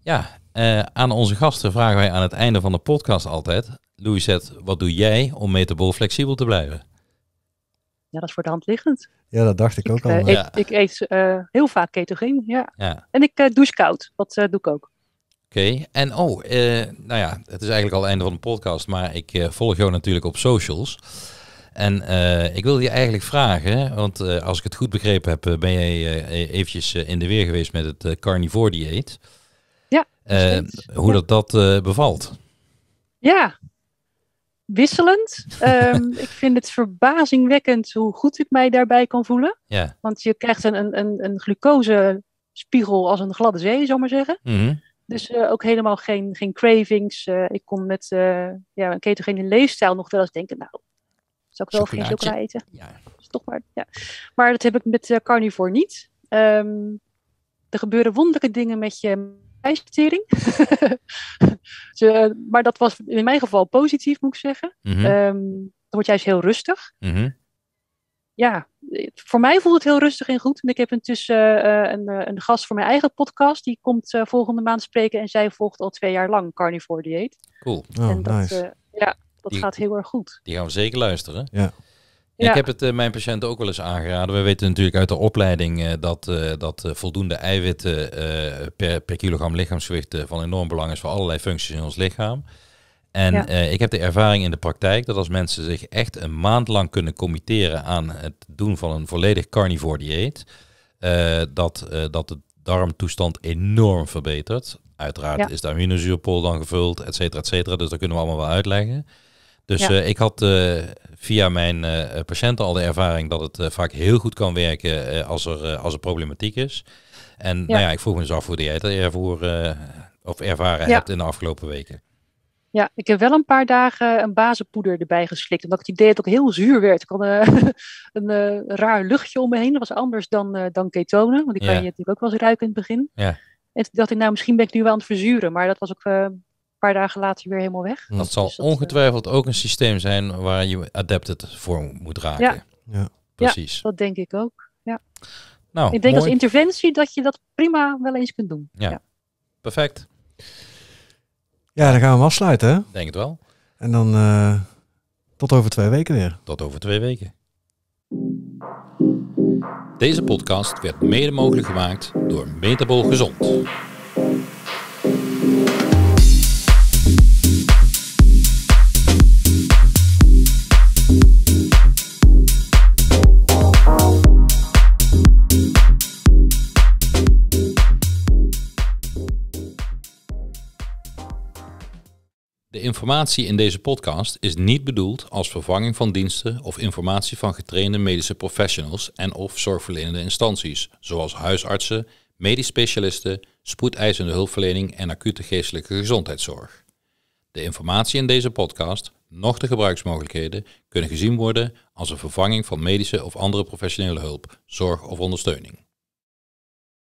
Ja, eh, aan onze gasten vragen wij aan het einde van de podcast altijd... Louisette, wat doe jij om metabool flexibel te blijven? Ja, dat is voor de hand liggend. Ja, dat dacht ik ook al. eh, eet, Ja. Ik eet eh, heel vaak ketogeen, ja. Ja. En ik eh, douche koud. Dat eh, doe ik ook. Oké, en oh, eh, nou ja, het is eigenlijk al het einde van de podcast, maar ik eh, volg jou natuurlijk op socials. En eh, ik wilde je eigenlijk vragen, want eh, als ik het goed begrepen heb, ben jij eh, eventjes in de weer geweest met het carnivore dieet. Ja, hoe Ja. dat, dat eh, bevalt. Ja, wisselend. Ehm, ik vind het verbazingwekkend hoe goed ik mij daarbij kan voelen. Ja. Want je krijgt een, een, een, een glucosespiegel als een gladde zee, zou ik maar zeggen. Mhm. Dus eh, ook helemaal geen, geen cravings. Eh, ik kon met eh, ja, een ketogene leefstijl nog wel eens denken, nou, zou ik wel geen chocola eten? Ja. is toch maar, ja. maar dat heb ik met carnivore niet. Ehm, er gebeuren wonderlijke dingen met je Ze- maar dat was in mijn geval positief, moet ik zeggen. Mhm. Ehm het wordt juist heel rustig. Mhm. Ja, eh, voor mij voelt het heel rustig en goed. En ik heb intussen eh, een, eh, een gast voor mijn eigen podcast. Die komt eh, volgende maand spreken. En zij volgt al twee jaar lang carnivore dieet. Cool, Oh, en dat, nice. eh, ja, dat Die- gaat heel erg goed. die gaan we zeker luisteren. Ja. Ja. Ik heb het eh, mijn patiënten ook wel eens aangeraden. We weten natuurlijk uit de opleiding eh, dat, eh, dat voldoende eiwitten per, per kilogram lichaamsgewicht van enorm belang is voor allerlei functies in ons lichaam. En Ja. ik heb de ervaring in de praktijk dat als mensen zich echt een maand lang kunnen committeren aan het doen van een volledig carnivore dieet, dat, dat de darmtoestand enorm verbetert. Uiteraard Ja. is de aminozuurpool dan gevuld, et cetera, et cetera. Dus dat kunnen we allemaal wel uitleggen. Dus Ja. eh, ik had eh, via mijn eh, patiënten al de ervaring dat het vaak heel goed kan werken als, er, als er problematiek is. En nou ja, ik vroeg me dus af hoe jij dat ervoor, of ervaren Ja. hebt in de afgelopen weken. Ja, ik heb wel een paar dagen een bazenpoeder erbij geslikt. Omdat ik het idee dat het ook heel zuur werd. Ik had een eh, raar luchtje om me heen. Dat was anders dan, eh, dan ketonen. Want die kan Ja. je natuurlijk ook wel eens ruiken in het begin. Ja. En toen dacht ik, nou misschien ben ik nu wel aan het verzuren. Maar dat was ook een paar dagen later weer helemaal weg. Dat zal Dus dat, eh, ongetwijfeld ook een systeem zijn waar je adapted voor moet raken. Ja. Ja. Precies. Dat denk ik ook. Nou, ik denk als interventie dat je dat prima wel eens kunt doen. Ja. Perfect. ja, dan gaan we hem afsluiten. Hè? Denk het wel. En dan eh, tot over twee weken weer. Tot over twee weken. Deze podcast werd mede mogelijk gemaakt door Metabol Gezond. De informatie in deze podcast is niet bedoeld als vervanging van diensten of informatie van getrainde medische professionals en of zorgverlenende instanties, zoals huisartsen, medisch specialisten, spoedeisende hulpverlening en acute geestelijke gezondheidszorg. De informatie in deze podcast, noch de gebruiksmogelijkheden, kunnen gezien worden als een vervanging van medische of andere professionele hulp, zorg of ondersteuning.